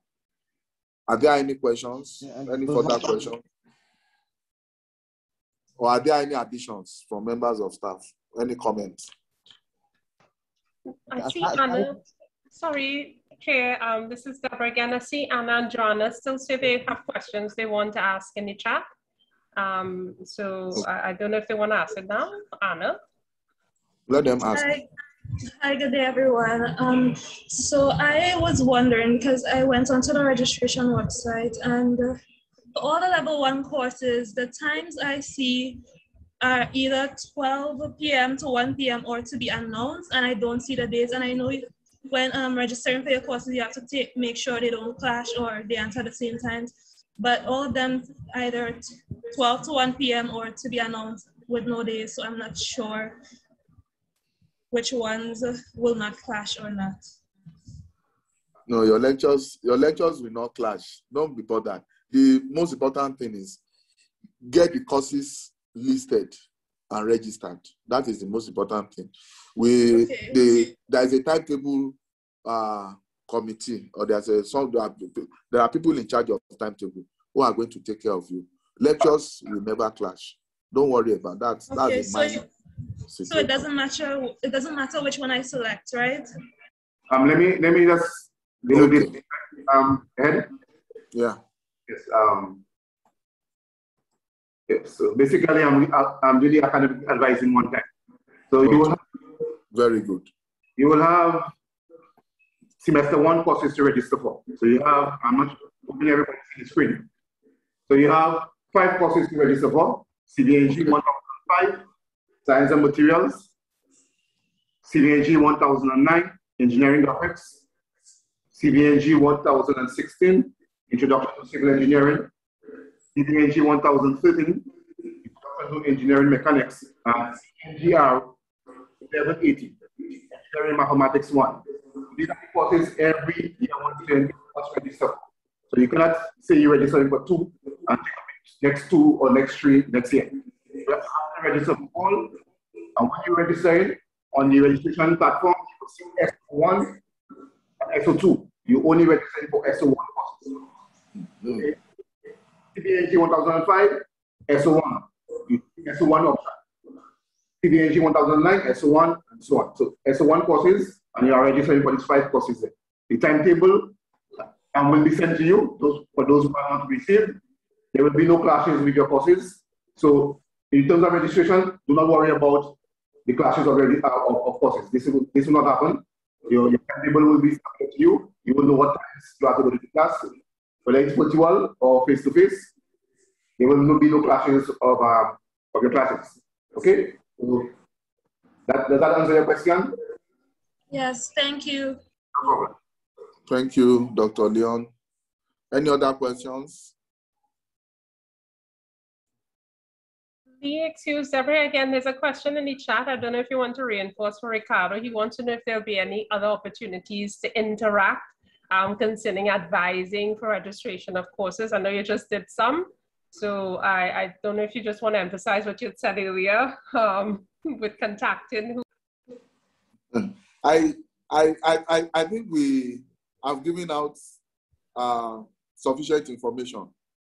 Are there any questions? Yeah, any further questions? Or are there any additions from members of staff? Any comments? I see Anna. Sorry, Chair. Um, this is Deborah again. I see Anna and Joanna still say they have questions they want to ask in the chat. Um, so I, I, don't know if they want to ask it now. Anna? Let them ask. Hi. Hi, good day, everyone. Um, so I was wondering because I went onto the registration website and uh, all the level one courses, the times I see are either 12 p.m. to 1 p.m. or to be announced, and I don't see the days. And I know when um, registering for your courses, you have to take, make sure they don't clash or they at the same times. But all of them either 12 to 1 p.m. or to be announced with no days, so I'm not sure which ones will not clash or not. No, your lectures, your lectures will not clash. Don't be bothered. the most important thing is get the courses listed and registered. That is the most important thing. We okay. the there is a timetable uh, committee, or there's a some there are people in charge of timetable who are going to take care of you. Lectures will never clash. Don't worry about that. Okay, That's so, you, so it doesn't matter. It doesn't matter which one I select, right? Um, let me let me just do okay. this. Um, Ed. Yeah. Yes. Um. Yes. So basically, I'm I'm doing academic advising one time. So okay. you will. Have, Very good. You will have semester one courses to register for. So you have. I'm not opening everybody to the screen. So you have five courses to register for. CVNG 1005, Science and Materials, CVNG 1009, Engineering Graphics, CVNG 1016, Introduction to Civil Engineering, CVNG 1013, Introduction to Engineering Mechanics, and CNGR 1180, Engineering Mathematics 1. These are courses every year one student must register. So you cannot say you're registering for two and next two or next three next year. You register for all. And when you register on the registration platform, you will see SO1 and SO2. You only register for SO1 courses. Okay. CVNG 1005, SO1. SO1 option. CVNG 1009, SO1, and so on. So SO1 courses, and you are registering for these five courses there. The timetable and will be sent to you those, for those who are not received. There will be no clashes with your courses. So in terms of registration, do not worry about the clashes of, uh, of, of courses. This will, this will not happen. Your, your timetable will be subject to you. You will know what times you have to go to the class, whether it's virtual or face-to-face. There will be no clashes of, uh, of your classes. Okay? So that, does that answer your question? Yes, thank you. No problem. Thank you, Dr. Leon. Any other questions? Be excused. Again, there's a question in the chat. I don't know if you want to reinforce for Ricardo. He wants to know if there'll be any other opportunities to interact um, concerning advising for registration of courses. I know you just did some. So I, I don't know if you just want to emphasize what you said earlier um, with contacting who. I, I, I, I think we have given out uh, sufficient information.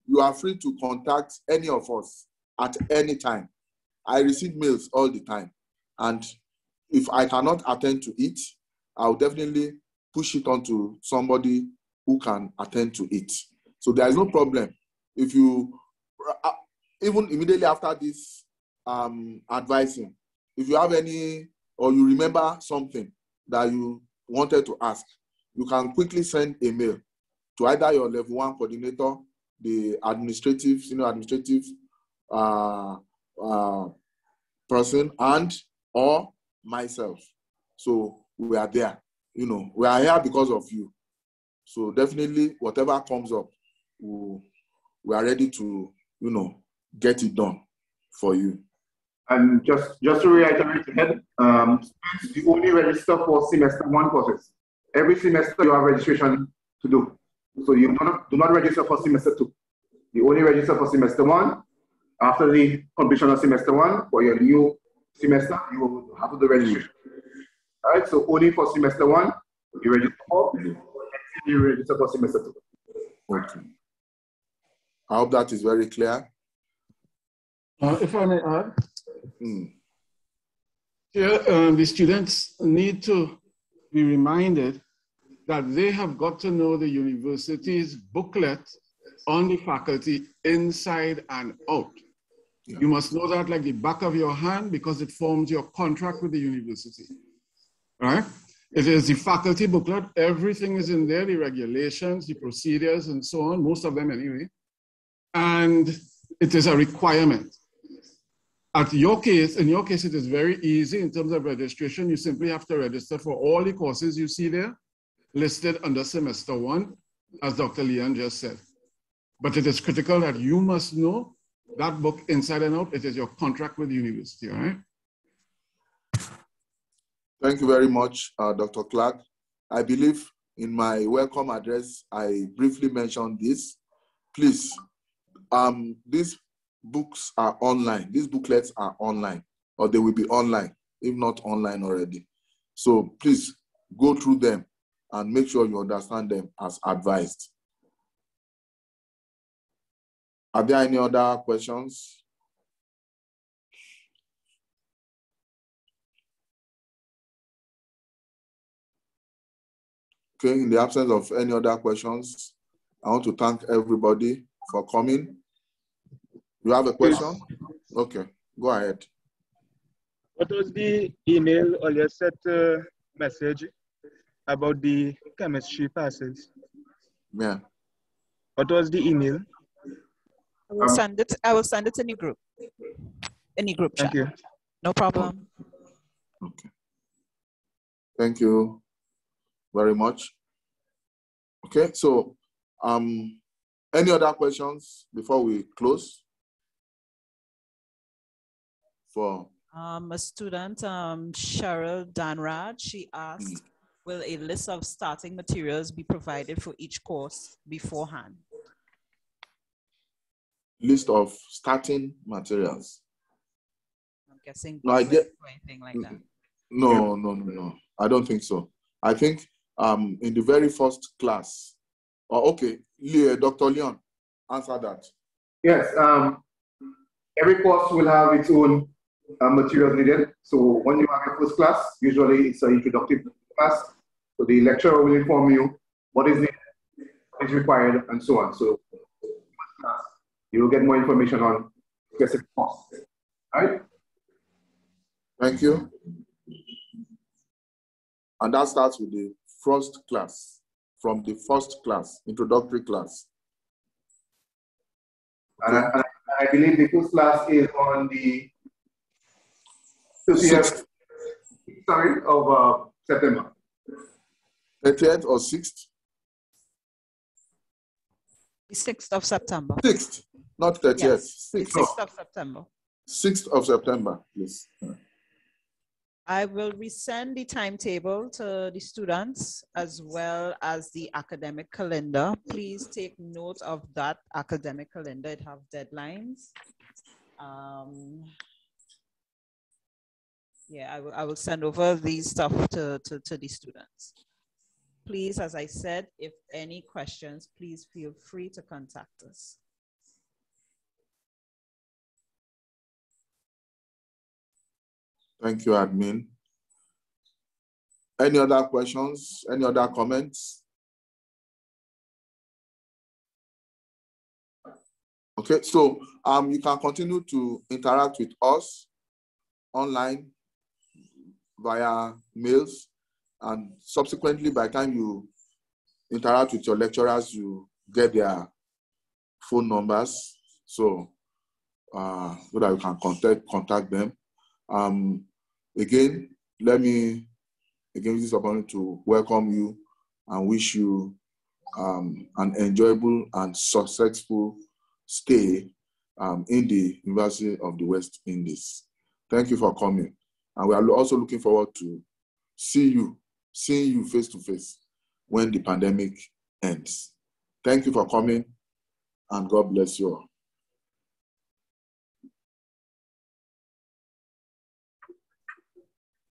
You are free to contact any of us at any time. I receive mails all the time. And if I cannot attend to it, I'll definitely push it on to somebody who can attend to it. So there is no problem. If you, uh, even immediately after this um, advising, if you have any, or you remember something that you wanted to ask, you can quickly send a mail to either your level one coordinator, the administrative, senior administrative uh, uh, person and or myself. So we are there. You know, we are here because of you. So definitely, whatever comes up, we, we are ready to, you know, get it done for you. And just just to reiterate ahead, um, you only register for semester one courses. Every semester you have registration to do. So you do not, do not register for semester two. You only register for semester one after the completion of semester one, for your new semester, you will have to do registration. All right, so only for semester one, you register for, you register for semester two. Okay. I hope that is very clear. Uh, if I may add, mm. here uh, the students need to be reminded that they have got to know the university's booklet on the faculty inside and out. Yeah. You must know that like the back of your hand because it forms your contract with the university. Right? It is the faculty booklet. Everything is in there, the regulations, the procedures, and so on, most of them anyway. And it is a requirement. At your case, in your case, it is very easy in terms of registration. You simply have to register for all the courses you see there listed under semester one, as Dr. Leon just said. But it is critical that you must know that book inside and out, it is your contract with the university, all right? Thank you very much, uh, Dr. Clarke. I believe in my welcome address, I briefly mentioned this. please, um, these books are online. These booklets are online, or they will be online, if not online already. So please go through them and make sure you understand them as advised. Are there any other questions? Okay, in the absence of any other questions, I want to thank everybody for coming. You have a question? Okay, go ahead. What was the email or your set uh, message about the chemistry passes? Yeah. What was the email? I will send it. I will send it in your group. Any group Thank chat. you. No problem. Okay. Thank you very much. Okay, so um, any other questions before we close? For Um, a student, um, Cheryl Danrad, she asked, will a list of starting materials be provided for each course beforehand? List of starting materials. I'm guessing No, I get- or anything like that. No, no, no, no. I don't think so. I think um, in the very first class, or okay, Le- Dr. Leon, answer that. Yes, um, every course will have its own uh, materials needed. So when you have your first class, usually it's an introductory class. So the lecturer will inform you what is needed, what is required, and so on. So first class, you will get more information on specific course. All right? Thank you. And that starts with the first class, from the first class, introductory class. And I, and I believe the first class is on the 30th, sorry, of uh, September. 30th or 6th? The 6th of September. 6th, not 30th. Yes, 6th. 6th of September. 6th of September, please. I will resend the timetable to the students as well as the academic calendar. Please take note of that academic calendar. It have deadlines. Um, yeah, I will, I will send over these stuff to, to, to the students. Please, as I said, if any questions, please feel free to contact us. Thank you, admin. Any other questions? Any other comments? Okay, so um, you can continue to interact with us online via mails, and subsequently, by time you interact with your lecturers, you get their phone numbers, so uh, so that you can contact contact them. Um, again, let me again this opportunity to welcome you and wish you um, an enjoyable and successful stay um, in the University of the West Indies. Thank you for coming. And we are also looking forward to see you, seeing you face to face when the pandemic ends. Thank you for coming and God bless you all.